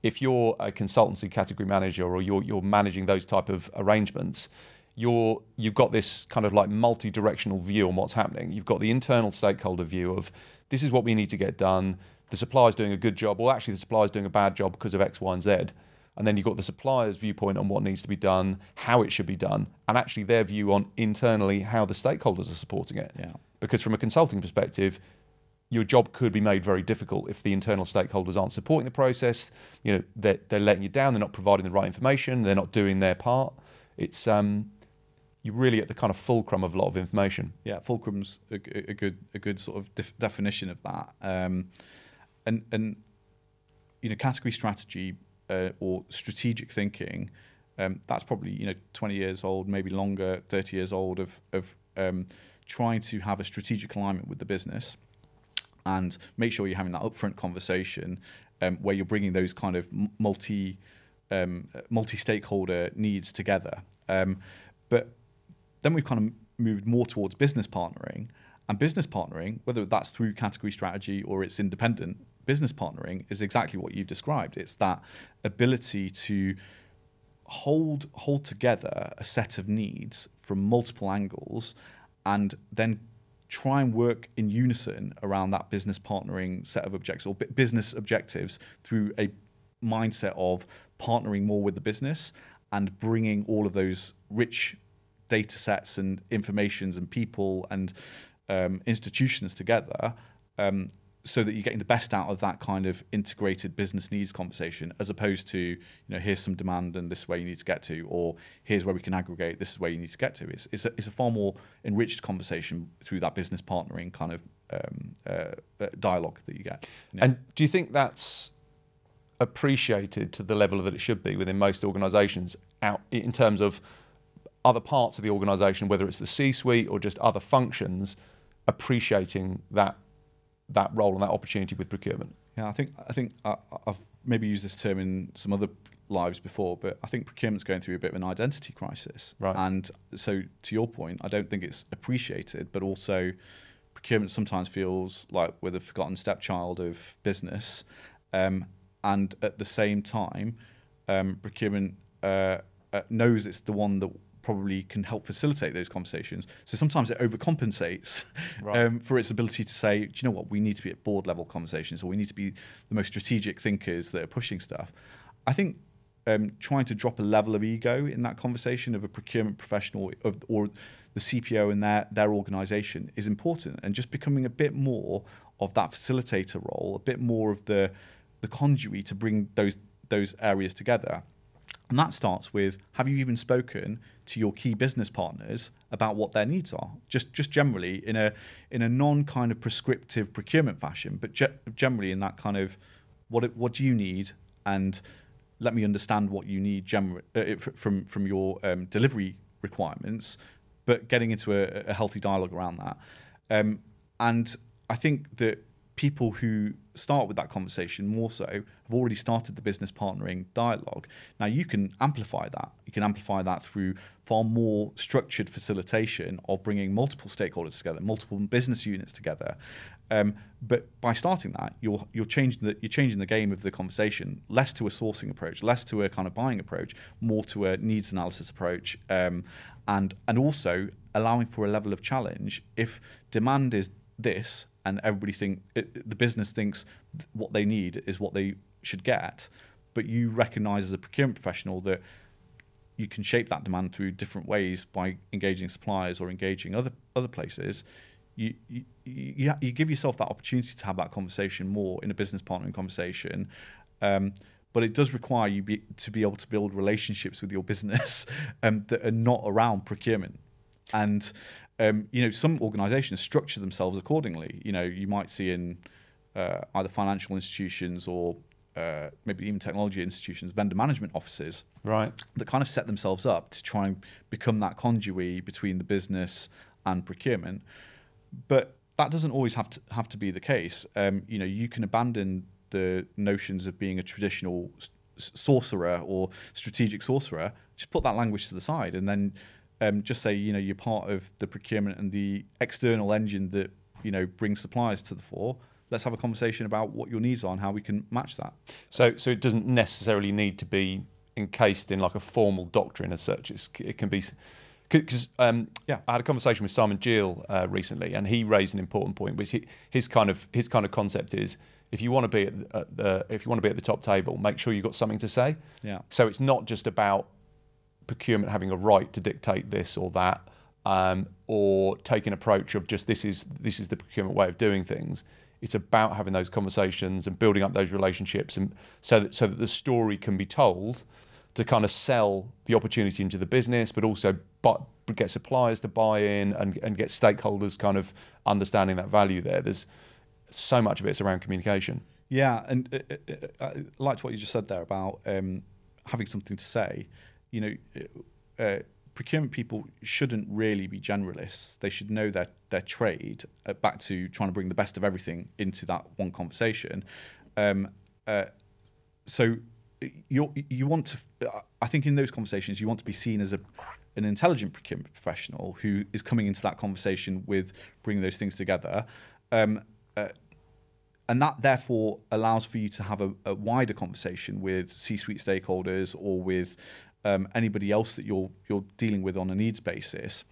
If you're a consultancy category manager or you're you're managing those type of arrangements, you're you've got this kind of like multi-directional view on what's happening. You've got the internal stakeholder view of this is what we need to get done. The supplier's doing a good job, or actually the supplier's doing a bad job because of X, Y, and Z. And then you've got the supplier's viewpoint on what needs to be done, how it should be done, and actually their view on internally how the stakeholders are supporting it. Yeah. Because from a consulting perspective, your job could be made very difficult if the internal stakeholders aren't supporting the process. You know, they're, they're letting you down. They're not providing the right information. They're not doing their part. It's um, you're really at the kind of fulcrum of a lot of information. Yeah, fulcrum's a, a good a good sort of def- definition of that. Um, and and you know, category strategy uh, or strategic thinking. Um, that's probably you know 20 years old, maybe longer, 30 years old of of um, trying to have a strategic alignment with the business and make sure you're having that upfront conversation um, where you're bringing those kind of multi um, multi stakeholder needs together. Um, but then we've kind of moved more towards business partnering, and business partnering, whether that's through category strategy or it's independent, business partnering is exactly what you've described. It's that ability to hold hold together a set of needs from multiple angles and then try and work in unison around that business partnering set of objectives or bu- business objectives through a mindset of partnering more with the business and bringing all of those rich data sets and informations and people and um, institutions together um, so that you're getting the best out of that kind of integrated business needs conversation as opposed to you know here's some demand and this is where you need to get to or here's where we can aggregate this is where you need to get to it's, it's, a, it's a far more enriched conversation through that business partnering kind of um, uh, uh, dialogue that you get. And do you think that's appreciated to the level that it should be within most organisations out in terms of other parts of the organisation, whether it's the C-suite or just other functions, appreciating that that role and that opportunity with procurement? Yeah, I think I think I, I've maybe used this term in some other lives before, but I think procurement's going through a bit of an identity crisis. Right. And so, to your point, I don't think it's appreciated, but also procurement sometimes feels like we're the forgotten stepchild of business, um, and at the same time, um, procurement uh, uh, knows it's the one that probably can help facilitate those conversations. So sometimes it overcompensates Right. um, for its ability to say, do you know what, we need to be at board level conversations or we need to be the most strategic thinkers that are pushing stuff. I think um, trying to drop a level of ego in that conversation of a procurement professional of, or the CPO in their, their organization is important and just becoming a bit more of that facilitator role, a bit more of the, the conduit to bring those, those areas together. And that starts with have you even spoken to your key business partners about what their needs are? Just just generally in a in a non kind of prescriptive procurement fashion, but ge- generally in that kind of what what do you need and let me understand what you need gener- uh, from from your um, delivery requirements, but getting into a, a healthy dialogue around that. Um, and I think that people who start with that conversation more so have already started the business partnering dialogue. Now you can amplify that. You can amplify that through far more structured facilitation of bringing multiple stakeholders together, multiple business units together. Um, but by starting that, you're you're changing the you're changing the game of the conversation, less to a sourcing approach, less to a kind of buying approach, more to a needs analysis approach, um, and and also allowing for a level of challenge if demand is this and everybody think it, the business thinks what they need is what they should get but you recognize as a procurement professional that you can shape that demand through different ways by engaging suppliers or engaging other other places. You you, you, you give yourself that opportunity to have that conversation more in a business partnering conversation um, but it does require you be, to be able to build relationships with your business um, that are not around procurement. And um, you know some organizations structure themselves accordingly. You know you might see in uh, either financial institutions or uh, maybe even technology institutions vendor management offices Right. that kind of set themselves up to try and become that conduit between the business and procurement. But that doesn't always have to have to be the case. Um, you know you can abandon the notions of being a traditional sourcer or strategic sourcer, just put that language to the side and then um, just say, you know, you're part of the procurement and the external engine that, you know, brings suppliers to the fore. Let's have a conversation about what your needs are and how we can match that. So, so it doesn't necessarily need to be encased in like a formal doctrine as such. It's, it can be because um, yeah, I had a conversation with Simon Gill uh, recently, and he raised an important point, which he, his kind of his kind of concept is if you want to be at, at the if you want to be at the top table, make sure you've got something to say. Yeah. So it's not just about procurement having a right to dictate this or that, um, or take an approach of just this is this is the procurement way of doing things. It's about having those conversations and building up those relationships, and so that so that the story can be told to kind of sell the opportunity into the business, but also but get suppliers to buy in and, and get stakeholders kind of understanding that value there. There's so much of it's around communication. Yeah, and uh, uh, uh, I liked what you just said there about um, having something to say. You know, uh, uh, procurement people shouldn't really be generalists. They should know their their trade. Uh, back to trying to bring the best of everything into that one conversation. Um, so you you want to. I think in those conversations you want to be seen as a an intelligent procurement professional who is coming into that conversation with bringing those things together. Um, uh, and that therefore allows for you to have a, a wider conversation with C-suite stakeholders or with um, anybody else that you're you're dealing with on a needs basis.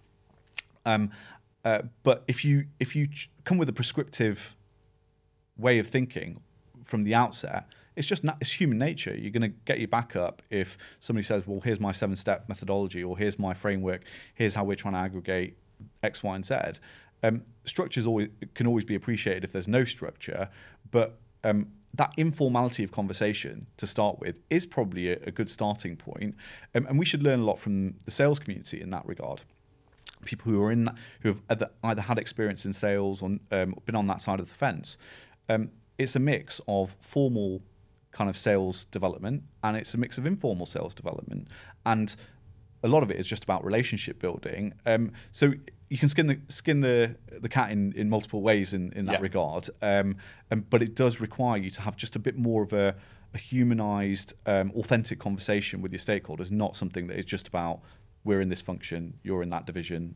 Um, uh, but if you if you come with a prescriptive way of thinking from the outset, it's just not, it's human nature. You're going to get your back up if somebody says, "Well, here's my seven-step methodology," or "Here's my framework. Here's how we're trying to aggregate X, Y, and Z." Um, structures always can always be appreciated if there's no structure, but um, that informality of conversation to start with is probably a, a good starting point. Um, and we should learn a lot from the sales community in that regard. People who are in that, who have either, either had experience in sales or um, been on that side of the fence. Um, it's a mix of formal kind of sales development and it's a mix of informal sales development. And a lot of it is just about relationship building. Um, so you can skin the skin the the cat in, in multiple ways in, in that yeah. regard. Um, um, but it does require you to have just a bit more of a, a humanized, um, authentic conversation with your stakeholders, not something that is just about we're in this function, you're in that division.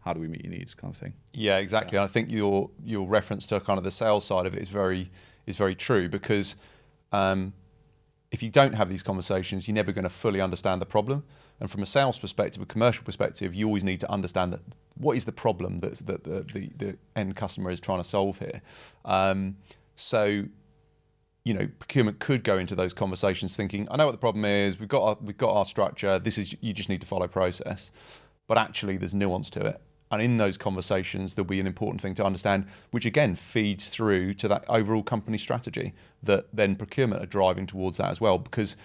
How do we meet your needs, kind of thing? Yeah, exactly. Yeah. I think your your reference to kind of the sales side of it is very is very true because um, if you don't have these conversations, you're never going to fully understand the problem. And from a sales perspective, a commercial perspective, you always need to understand that what is the problem that, the, the, the end customer is trying to solve here. Um, so, you know, procurement could go into those conversations thinking, I know what the problem is. We've got our, we've got our structure. This is you just need to follow process, but actually there's nuance to it. And in those conversations, there'll be an important thing to understand, which again feeds through to that overall company strategy that then procurement are driving towards that as well. Because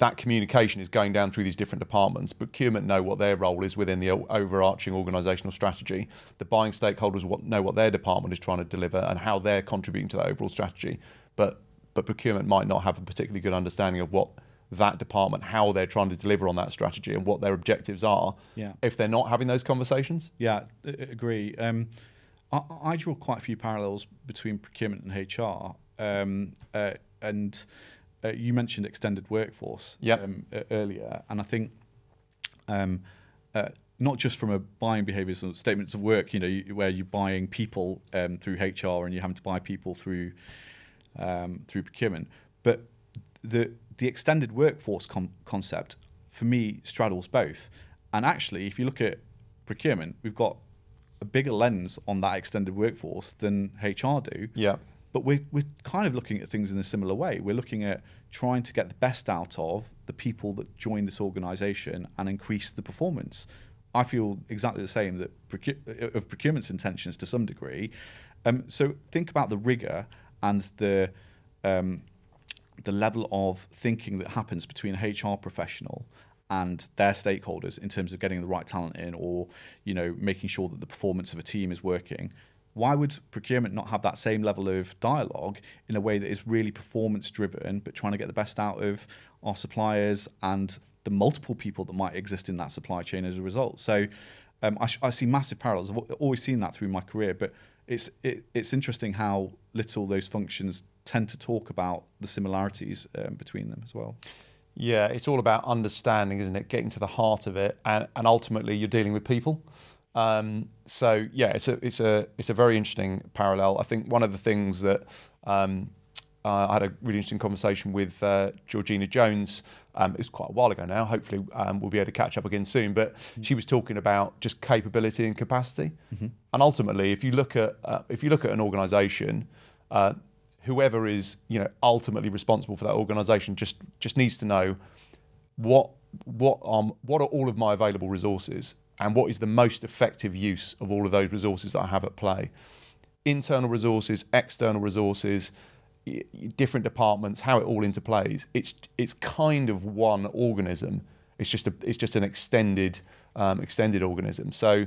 that communication is going down through these different departments. Procurement know what their role is within the overarching organisational strategy. The buying stakeholders know what their department is trying to deliver and how they're contributing to that overall strategy. But but procurement might not have a particularly good understanding of what that department how they're trying to deliver on that strategy and what their objectives are yeah. if they're not having those conversations. Yeah, I agree. Um, I, I, draw quite a few parallels between procurement and HR. Um, uh, and uh, you mentioned extended workforce yep. um, uh, earlier, and I think um, uh, not just from a buying behaviours or statements of work, you know, you, where you're buying people um, through HR and you're having to buy people through um, through procurement, but the the extended workforce concept for me straddles both. And actually, if you look at procurement, we've got a bigger lens on that extended workforce than HR do. Yeah. But we're, we're kind of looking at things in a similar way. We're looking at trying to get the best out of the people that join this organization and increase the performance. I feel exactly the same that procu- of procurement's intentions to some degree. Um, so think about the rigor and the um, the level of thinking that happens between HR professional and their stakeholders in terms of getting the right talent in or you know making sure that the performance of a team is working why would procurement not have that same level of dialogue in a way that is really performance driven but trying to get the best out of our suppliers and the multiple people that might exist in that supply chain as a result so um, I, I, see massive parallels i've always seen that through my career but it's it, it's interesting how little those functions tend to talk about the similarities um, between them as well. Yeah, it's all about understanding, isn't it? Getting to the heart of it, and, and ultimately you're dealing with people. Um, so yeah, it's a it's a it's a very interesting parallel. I think one of the things that um, uh, I had a really interesting conversation with uh, Georgina Jones. Um, it was quite a while ago now. Hopefully, um, we'll be able to catch up again soon. But mm-hmm. she was talking about just capability and capacity. Mm-hmm. And ultimately, if you look at uh, if you look at an organisation, uh, whoever is you know ultimately responsible for that organisation just just needs to know what what um what are all of my available resources and what is the most effective use of all of those resources that I have at play. Internal resources, external resources different departments, how it all interplays. It's it's kind of one organism. It's just a it's just an extended um, extended organism. So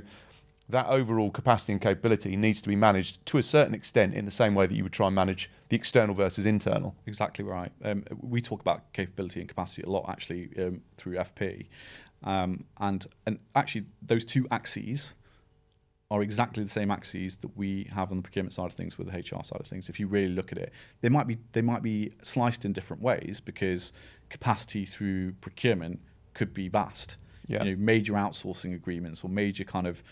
that overall capacity and capability needs to be managed to a certain extent in the same way that you would try and manage the external versus internal. Exactly right. Um, we talk about capability and capacity a lot actually um, through FP, um, and and actually those two axes are exactly the same axes that we have on the procurement side of things with the HR side of things. If you really look at it, they might be they might be sliced in different ways because capacity through procurement could be vast. Yeah. You know, major outsourcing agreements or major kind of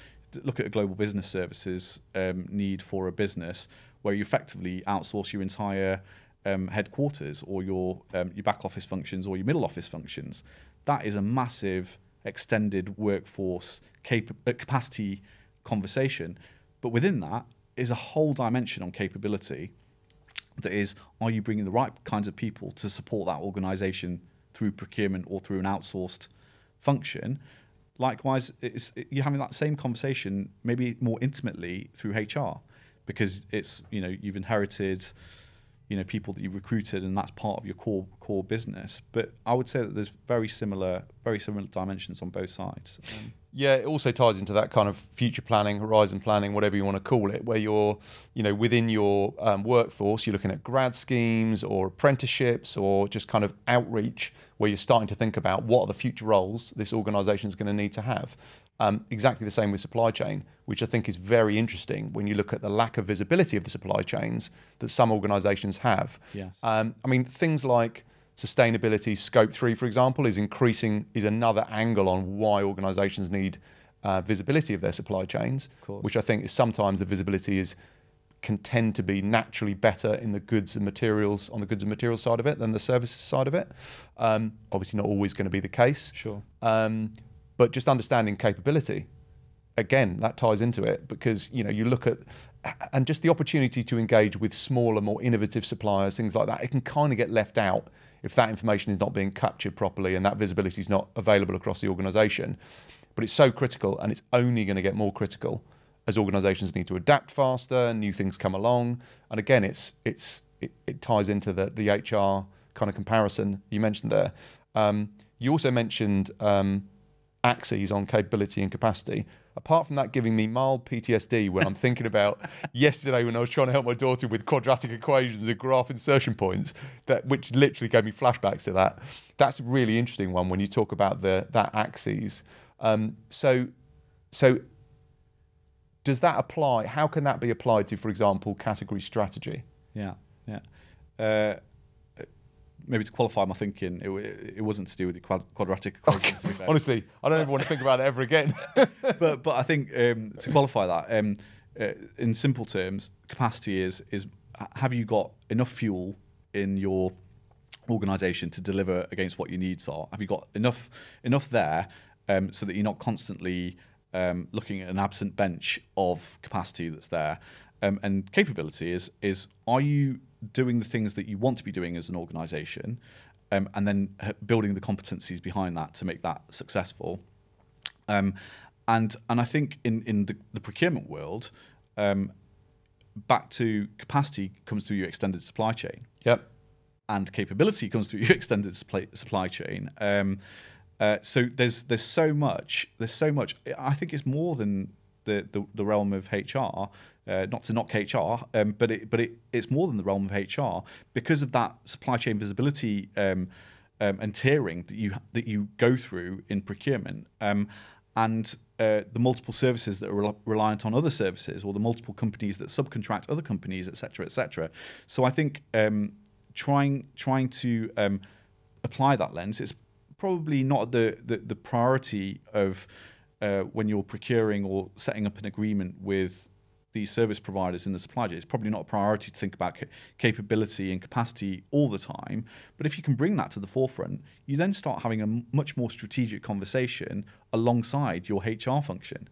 look at a global business services um, need for a business where you effectively outsource your entire um, headquarters or your um, your back office functions or your middle office functions. That is a massive extended workforce cap- uh, capacity conversation. But within that is a whole dimension on capability that is, are you bringing the right kinds of people to support that organization through procurement or through an outsourced function? Likewise, it's, you're having that same conversation maybe more intimately through HR because it's, you know, you've inherited you know people that you've recruited and that's part of your core core business but i would say that there's very similar very similar dimensions on both sides um, yeah, it also ties into that kind of future planning, horizon planning, whatever you want to call it, where you're, you know, within your um, workforce, you're looking at grad schemes or apprenticeships or just kind of outreach, where you're starting to think about what are the future roles this organisation is going to need to have. Um, exactly the same with supply chain, which I think is very interesting when you look at the lack of visibility of the supply chains that some organisations have. Yes. Um, I mean, things like sustainability scope three, for example, is increasing is another angle on why organisations need uh, visibility of their supply chains, which I think is sometimes the visibility is can tend to be naturally better in the goods and materials on the goods and materials side of it than the services side of it. Um, obviously, not always going to be the case. Sure. Um, but just understanding capability, again, that ties into it because you know you look at and just the opportunity to engage with smaller, more innovative suppliers, things like that. It can kind of get left out if that information is not being captured properly and that visibility is not available across the organisation. But it's so critical and it's only going to get more critical as organisations need to adapt faster, new things come along. And again, it's, it's, it, it ties into the, the HR kind of comparison you mentioned there. Um, you also mentioned um, axes on capability and capacity apart from that giving me mild PTSD when I'm thinking about yesterday when I was trying to help my daughter with quadratic equations and graph insertion points, that which literally gave me flashbacks to that. That's a really interesting one when you talk about the that axes. Um, so, so does that apply? How can that be applied to, for example, category strategy? Yeah, yeah. Uh, maybe to qualify my thinking, it, it wasn't to do with the quad, quadratic equations. Okay. Honestly, I don't ever want to think about it ever again. but but I think um, to qualify that, um, uh, in simple terms, capacity is is have you got enough fuel in your organisation to deliver against what your needs are? Have you got enough enough there um, so that you're not constantly um, looking at an absent bench of capacity that's there? Um, and capability is is are you doing the things that you want to be doing as an organization um, and then building the competencies behind that to make that successful. Um, and and I think in in the, the procurement world, um, back to capacity comes through your extended supply chain. Yep. And capability comes through your extended supply, supply chain. Um, uh, so there's there's so much there's so much. I think it's more than the, the, the realm of HR uh, not to knock HR, um, but it, but it, it's more than the realm of HR because of that supply chain visibility um, um, and tiering that you that you go through in procurement. Um, and uh, the multiple services that are rel- reliant on other services, or the multiple companies that subcontract other companies, etc., etc. So I think um, trying trying to um, apply that lens, it's probably not the the, the priority of uh, when you're procuring or setting up an agreement with these service providers in the supply chain. It's probably not a priority to think about ca- capability and capacity all the time. But if you can bring that to the forefront, you then start having a m- much more strategic conversation alongside your HR function.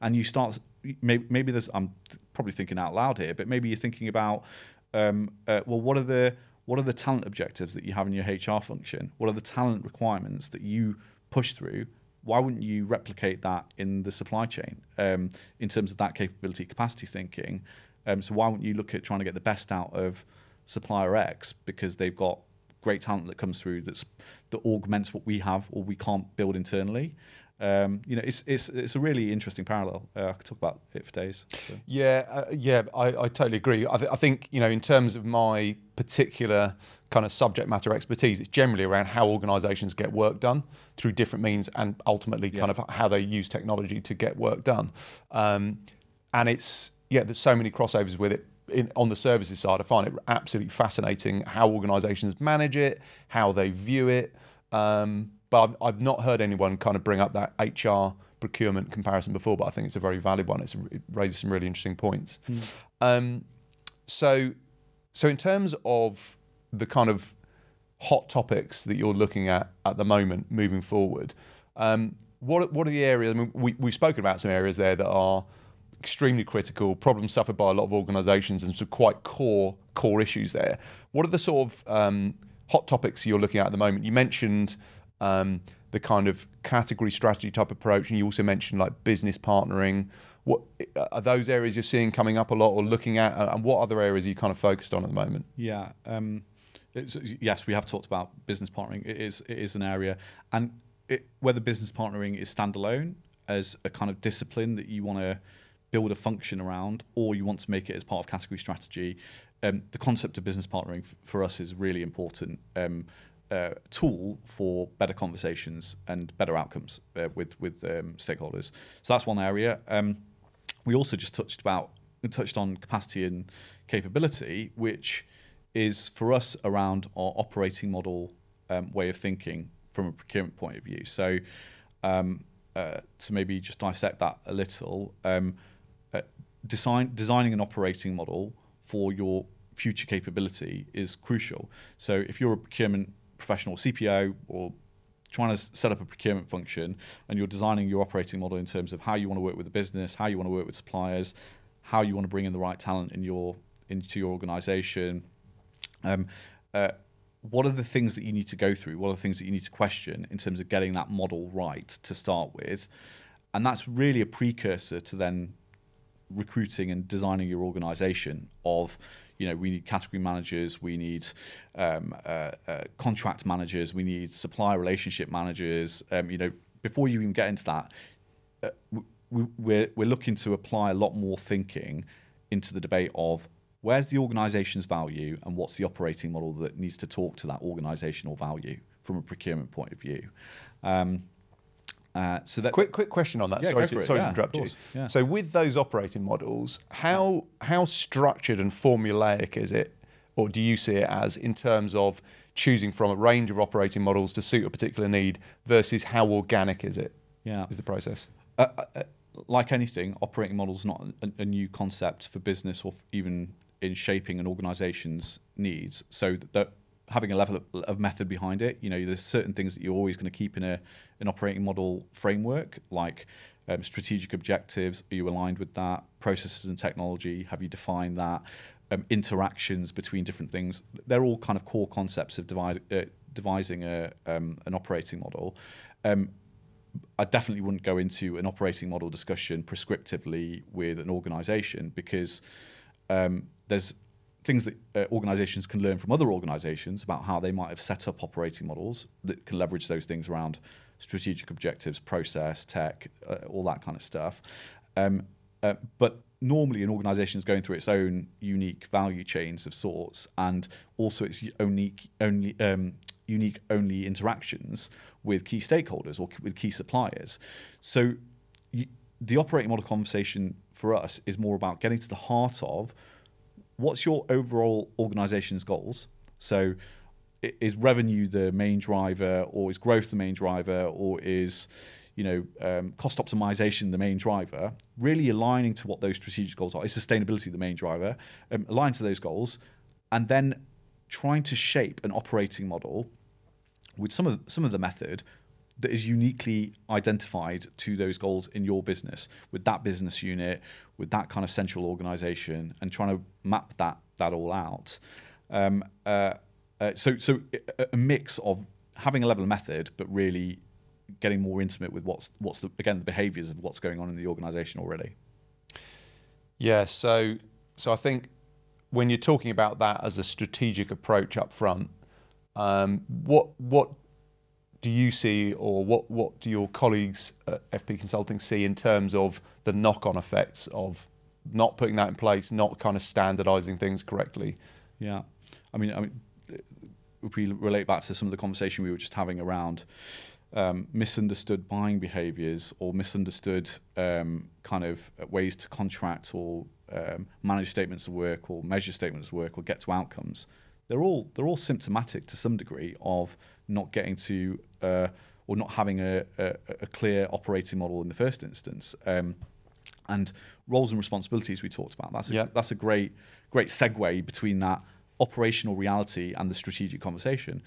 And you start, maybe, maybe there's, I'm probably thinking out loud here, but maybe you're thinking about, um, uh, well, what are the what are the talent objectives that you have in your HR function? What are the talent requirements that you push through why wouldn't you replicate that in the supply chain um, in terms of that capability capacity thinking? Um, so why wouldn't you look at trying to get the best out of supplier X because they've got great talent that comes through that's that augments what we have or we can't build internally. Um, you know, it's it's it's a really interesting parallel. Uh, I could talk about it for days. So. Yeah, uh, yeah, I, I totally agree. I, th- I think you know, in terms of my particular kind of subject matter expertise, it's generally around how organisations get work done through different means, and ultimately Yeah. kind of how they use technology to get work done. Um, and it's yeah, there's so many crossovers with it. In, on the services side, I find it absolutely fascinating how organisations manage it, how they view it. Um, but I've, I've not heard anyone kind of bring up that HR procurement comparison before. But I think it's a very valid one. It's, it raises some really interesting points. Um, so, so in terms of the kind of hot topics that you're looking at at the moment moving forward, um, what what are the areas? I mean, we we've spoken about some areas there that are extremely critical, problems suffered by a lot of organisations, and some quite core core issues there. What are the sort of um, hot topics you're looking at at the moment? You mentioned um, the kind of category strategy type approach, and you also mentioned like business partnering. What are those areas you're seeing coming up a lot, or looking at, uh, and what other areas are you kind of focused on at the moment? Yeah. Um, yes, we have talked about business partnering. It is it is an area, and it, whether business partnering is standalone as a kind of discipline that you want to build a function around, or you want to make it as part of category strategy, um, the concept of business partnering for us is really important. Um, uh, tool for better conversations and better outcomes uh, with with um, stakeholders. So that's one area. Um, we also just touched about touched on capacity and capability, which is for us around our operating model um, way of thinking from a procurement point of view. So um, uh, to maybe just dissect that a little, um, uh, design designing an operating model for your future capability is crucial. So if you're a procurement professional, CPO, or trying to set up a procurement function and you're designing your operating model in terms of how you want to work with the business, how you want to work with suppliers, how you want to bring in the right talent in your into your organization. Um, uh, what are the things that you need to go through? What are the things that you need to question in terms of getting that model right to start with? And that's really a precursor to then recruiting and designing your organization of you know we need category managers we need um, uh, uh, contract managers we need supplier relationship managers. Um, you know before you even get into that uh, we, we're, we're looking to apply a lot more thinking into the debate of where's the organization's value and what's the operating model that needs to talk to that organizational value from a procurement point of view. Um, uh, so that Quick, quick question on that. Yeah, sorry to, sorry Yeah, to interrupt you. Yeah. So, with those operating models, how how structured and formulaic is it, or do you see it as in terms of choosing from a range of operating models to suit a particular need versus how organic is it? yeah Is the process? uh, uh, like anything, operating models not a, a new concept for business or f- even in shaping an organization's needs. So that having a level of, of method behind it, you know, there's certain things that you're always going to keep in a an operating model framework, like um, strategic objectives. Are you aligned with that? Processes and technology. Have you defined that? Um, interactions between different things. They're all kind of core concepts of divide, uh, devising a, um, an operating model. Um, I definitely wouldn't go into an operating model discussion prescriptively with an organization because um, there's things that uh, organizations can learn from other organizations about how they might have set up operating models that can leverage those things around strategic objectives, process, tech, uh, all that kind of stuff. Um, uh, but normally, an organization is going through its own unique value chains of sorts, and also its unique, only um, unique only interactions with key stakeholders or with key suppliers. So you, the operating model conversation for us is more about getting to the heart of what's your overall organization's goals. So is revenue the main driver or is growth the main driver or is you know um, cost optimization the main driver? Really aligning to what those strategic goals are. Is sustainability the main driver? Um, align to those goals and then trying to shape an operating model with some of some of the method that is uniquely identified to those goals in your business with that business unit with that kind of central organization and trying to map that that all out. Um, uh, uh, so so a mix of having a level of method but really getting more intimate with what's what's the, again the behaviors of what's going on in the organization already. Yeah so so i think when you're talking about that as a strategic approach up front um, what what do you see, or what, what do your colleagues at FP Consulting see in terms of the knock on effects of not putting that in place, not kind of standardizing things correctly? Yeah. I mean, I mean, if we relate back to some of the conversation we were just having around um, misunderstood buying behaviors or misunderstood um, kind of ways to contract or um, manage statements of work or measure statements of work or get to outcomes, they're all they're all symptomatic to some degree of not getting to uh, or not having a, a, a, clear operating model in the first instance. Um, and roles and responsibilities we talked about. That's a, that's a great great segue between that operational reality and the strategic conversation.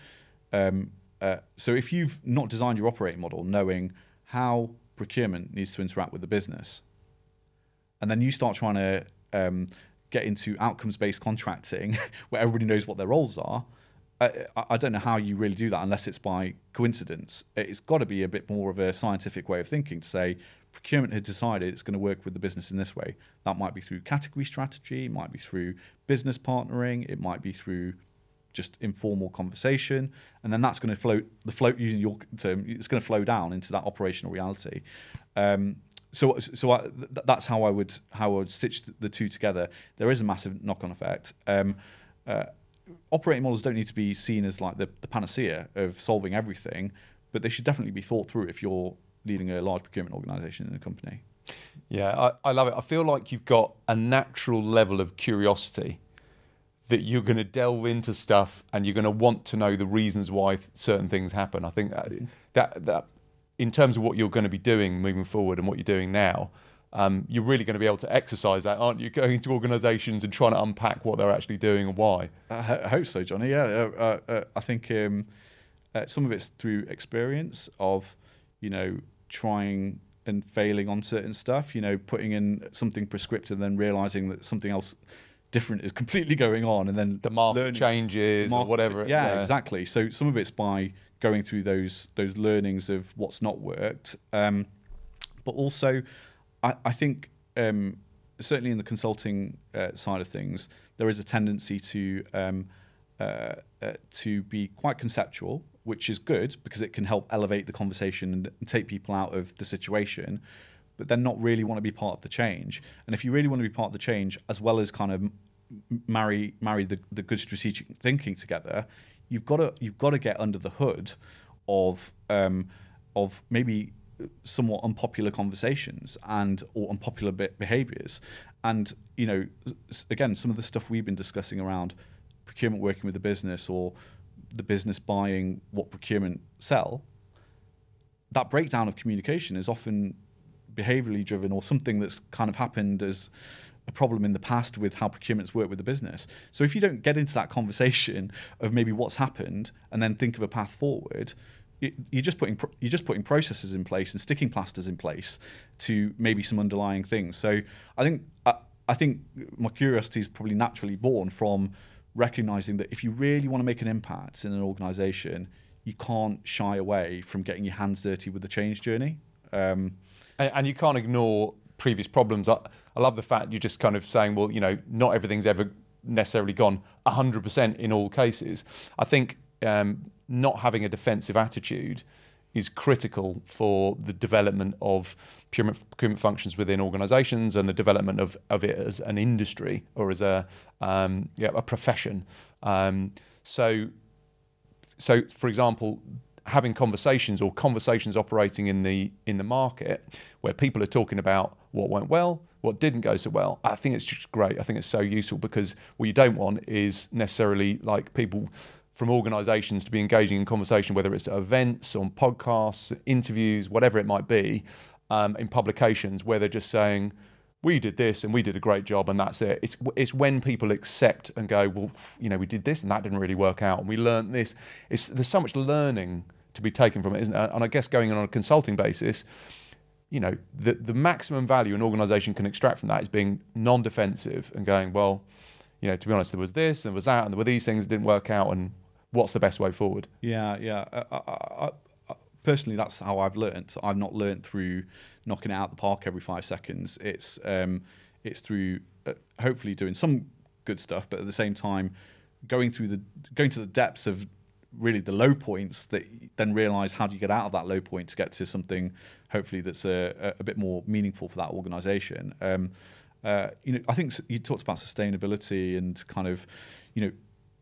Um, uh, so if you've not designed your operating model, knowing how procurement needs to interact with the business, and then you start trying to um, get into outcomes based contracting where everybody knows what their roles are, I, I, don't know how you really do that unless it's by coincidence. It's got to be a bit more of a scientific way of thinking to say procurement has decided it's going to work with the business in this way. That might be through category strategy, it might be through business partnering, it might be through just informal conversation, and then that's going to float the float using your term. It's going to flow down into that operational reality. Um, so, so I, th- that's how I would how I would stitch the two together. There is a massive knock-on effect. Um, uh, operating models don't need to be seen as like the, the panacea of solving everything, but they should definitely be thought through if you're leading a large procurement organization in a company. Yeah, I, I love it. I feel like you've got a natural level of curiosity that you're going to delve into stuff and you're going to want to know the reasons why certain things happen. I think that, that, that in terms of what you're going to be doing moving forward and what you're doing now, um, you're really going to be able to exercise that, aren't you? Going into organisations and trying to unpack what they're actually doing and why. I, hope so, Johnny. Yeah, uh, uh, uh, I think um, uh, some of it's through experience of, you know, trying and failing on certain stuff. You know, putting in something prescriptive and then realising that something else different is completely going on, and then the market learning, changes market, or whatever. Yeah, yeah, exactly. So some of it's by going through those those learnings of what's not worked, um, but also I, I think um, certainly in the consulting uh, side of things, there is a tendency to um, uh, uh, to be quite conceptual, which is good because it can help elevate the conversation and, and take people out of the situation but then not really want to be part of the change. And if you really want to be part of the change, as well as kind of marry marry the, the good strategic thinking together, you've got to you've got to get under the hood of um, of maybe somewhat unpopular conversations and or unpopular be- behaviors and you know again some of the stuff we've been discussing around procurement working with the business or the business buying what procurement sell that breakdown of communication is often behaviorally driven or something that's kind of happened as a problem in the past with how procurements work with the business. So if you don't get into that conversation of maybe what's happened and then think of a path forward, you're just putting you're just putting processes in place and sticking plasters in place to maybe some underlying things. So I think I, I think my curiosity is probably naturally born from recognizing that if you really want to make an impact in an organization, you can't shy away from getting your hands dirty with the change journey. Um, and, and, you can't ignore previous problems. I, I love the fact you're just kind of saying, well, you know, not everything's ever necessarily gone 100% in all cases. I think um, not having a defensive attitude is critical for the development of procurement, functions within organisations and the development of, of it as an industry or as a um, yeah, a profession. Um, so so for example, having conversations or conversations operating in the in the market where people are talking about what went well, what didn't go so well. I think it's just great. I think it's so useful because what you don't want is necessarily like people from organizations to be engaging in conversation, whether it's at events, on podcasts, interviews, whatever it might be, um, in publications, where they're just saying, we did this and we did a great job and that's it. It's, it's when people accept and go, well, you know, we did this and that didn't really work out and we learned this. It's, there's so much learning to be taken from it, isn't there? And I guess going on a consulting basis, you know, the, the maximum value an organization can extract from that is being non-defensive and going, well, you know, to be honest, there was this and there was that and there were these things that didn't work out and what's the best way forward? Yeah, yeah. I, I, I, personally, that's how I've learned. I've not learned through knocking it out the park every five seconds. It's um, it's through uh, hopefully doing some good stuff, but at the same time, going through the going to the depths of really the low points that then realize how do you get out of that low point to get to something hopefully that's a, a bit more meaningful for that organization. Um, uh, you know, I think you talked about sustainability and kind of, you know,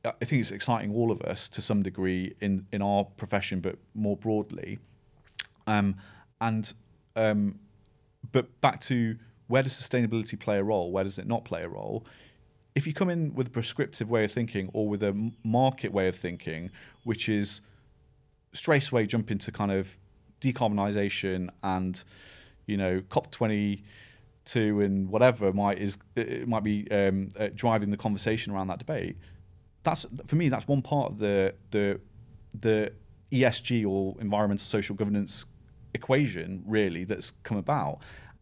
I think it's exciting all of us to some degree in in our profession, but more broadly. Um, and um, but back to where does sustainability play a role? Where does it not play a role? If you come in with a prescriptive way of thinking or with a market way of thinking, which is straight away jump into kind of decarbonisation and you know COP twenty two and whatever might is it might be um, uh, driving the conversation around that debate that's for me that's one part of the the the ESG or environmental social governance equation really that's come about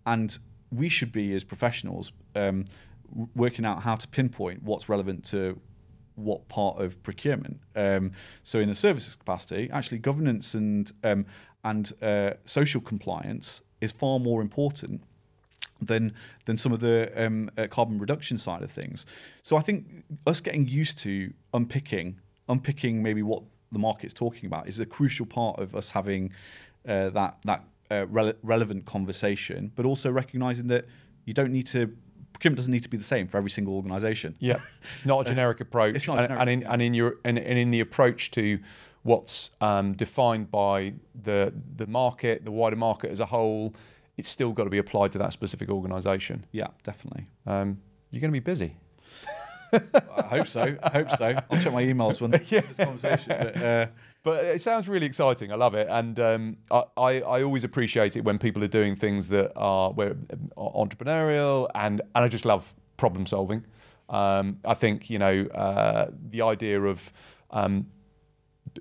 and we should be as professionals um, working out how to pinpoint what's relevant to what part of procurement. Um, so in a services capacity, actually governance and um, and uh, social compliance is far more important than than some of the um, uh, carbon reduction side of things. So I think us getting used to unpicking unpicking maybe what the market's talking about is a crucial part of us having uh, that that uh, rele- relevant conversation, but also recognizing that you don't need to procurement doesn't need to be the same for every single organization. Yeah, it's not a generic approach. It's not generic. And, and, in, and in your and, and in the approach to what's um, defined by the the market, the wider market as a whole, it's still got to be applied to that specific organisation. Yeah, definitely. Um, you're going to be busy. I hope so. I hope so. I'll check my emails when yeah. this conversation. But, uh, but it sounds really exciting. I love it, and um, I, I, I always appreciate it when people are doing things that are where are entrepreneurial, and and I just love problem solving. Um, I think you know uh, the idea of um,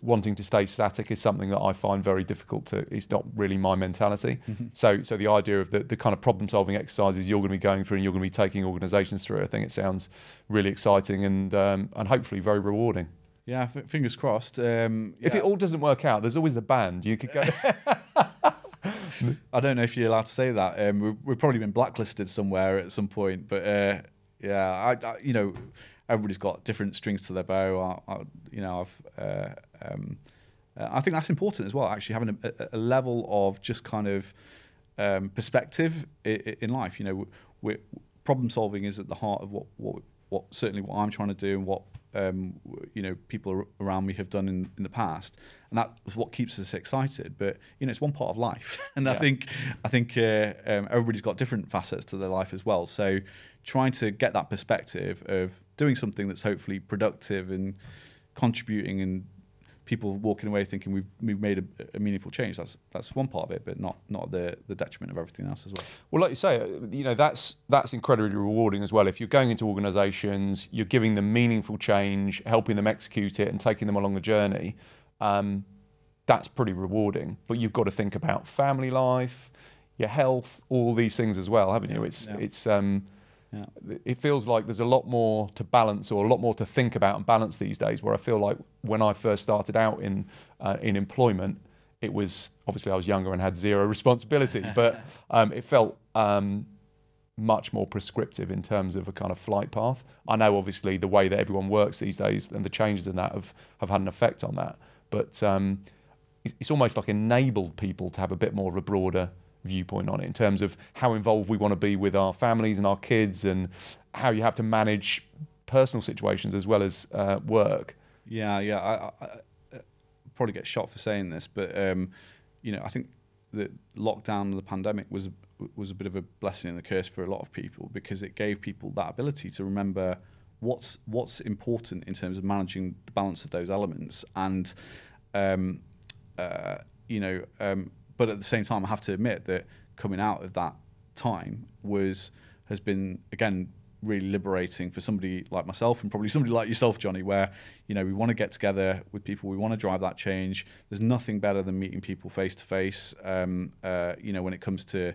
wanting to stay static is something that I find very difficult to. It's not really my mentality. Mm-hmm. So, so the idea of the, the kind of problem solving exercises you're going to be going through and you're going to be taking organisations through, I think it sounds really exciting and um, and hopefully very rewarding. Yeah, f- fingers crossed. Um, yeah. If it all doesn't work out, there's always the band. You could go. I don't know if you're allowed to say that. Um, we've, we've, probably been blacklisted somewhere at some point, but uh, yeah, I, I, you know, everybody's got different strings to their bow. I, I, you know, I've, uh, um, uh, I think that's important as well. Actually, having a, a level of just kind of um, perspective in, in, life. You know, we're, problem solving is at the heart of what, what, what certainly what I'm trying to do and what um, you know people around me have done in, in the past, and that's what keeps us excited. But you know, it's one part of life, and yeah. I think I think uh, um, everybody's got different facets to their life as well. So trying to get that perspective of doing something that's hopefully productive and contributing and people walking away thinking we've, we've made a, a, meaningful change. That's that's one part of it, but not not the the detriment of everything else as well. Well, like you say, uh, you know that's that's incredibly rewarding as well. If you're going into organisations, you're giving them meaningful change, helping them execute it, and taking them along the journey. Um, that's pretty rewarding. But you've got to think about family life, your health, all these things as well, haven't you? It's yeah. it's um, yeah. It feels like there's a lot more to balance or a lot more to think about and balance these days. Where I feel like when I first started out in uh, in employment, it was obviously I was younger and had zero responsibility, but um, it felt um, much more prescriptive in terms of a kind of flight path. I know obviously the way that everyone works these days and the changes in that have, have had an effect on that, but um, it's almost like enabled people to have a bit more of a broader viewpoint on it in terms of how involved we want to be with our families and our kids and how you have to manage personal situations as well as uh, work. Yeah, yeah. I, I, probably get shot for saying this, but um, you know, I think the lockdown and the pandemic was was a bit of a blessing and a curse for a lot of people because it gave people that ability to remember what's what's important in terms of managing the balance of those elements and um, uh, you know um, but at the same time I have to admit that coming out of that time was has been again really liberating for somebody like myself and probably somebody like yourself, Johnny, where you know we want to get together with people, we want to drive that change. There's nothing better than meeting people face to face. You know, when it comes to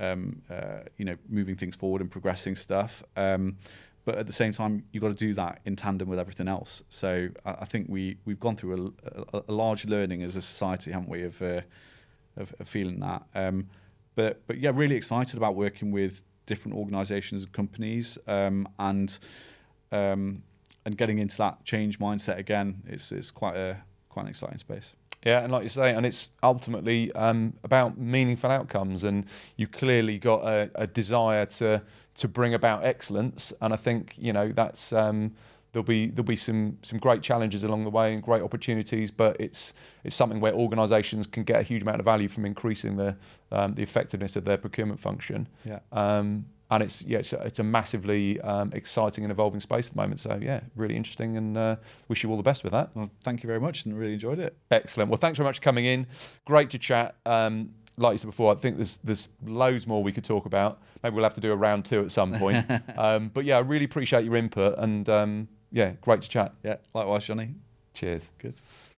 um, uh, you know moving things forward and progressing stuff. Um, but at the same time, you've got to do that in tandem with everything else. So I, I think we we've gone through a, a, a, large learning as a society, haven't we, of uh, of, of, feeling that. Um, but but yeah, really excited about working with different organisations and companies, um, and um, and getting into that change mindset again. It's it's quite a quite an exciting space. Yeah, and like you say, and it's ultimately um, about meaningful outcomes, and you clearly got a, a, desire to to bring about excellence, and I think you know that's um, there'll be there'll be some some great challenges along the way and great opportunities, but it's it's something where organisations can get a huge amount of value from increasing the um, the effectiveness of their procurement function. Yeah. Um, and it's yeah, it's a, it's a massively um, exciting and evolving space at the moment. So yeah, really interesting, and uh, wish you all the best with that. Well, thank you very much, and really enjoyed it. Excellent. Well, thanks very much for coming in. Great to chat. Um, like you said before, I think there's there's loads more we could talk about. Maybe we'll have to do a round two at some point. um, but yeah, I really appreciate your input, and um, yeah, great to chat. Yeah, likewise, Johnny. Cheers. Good.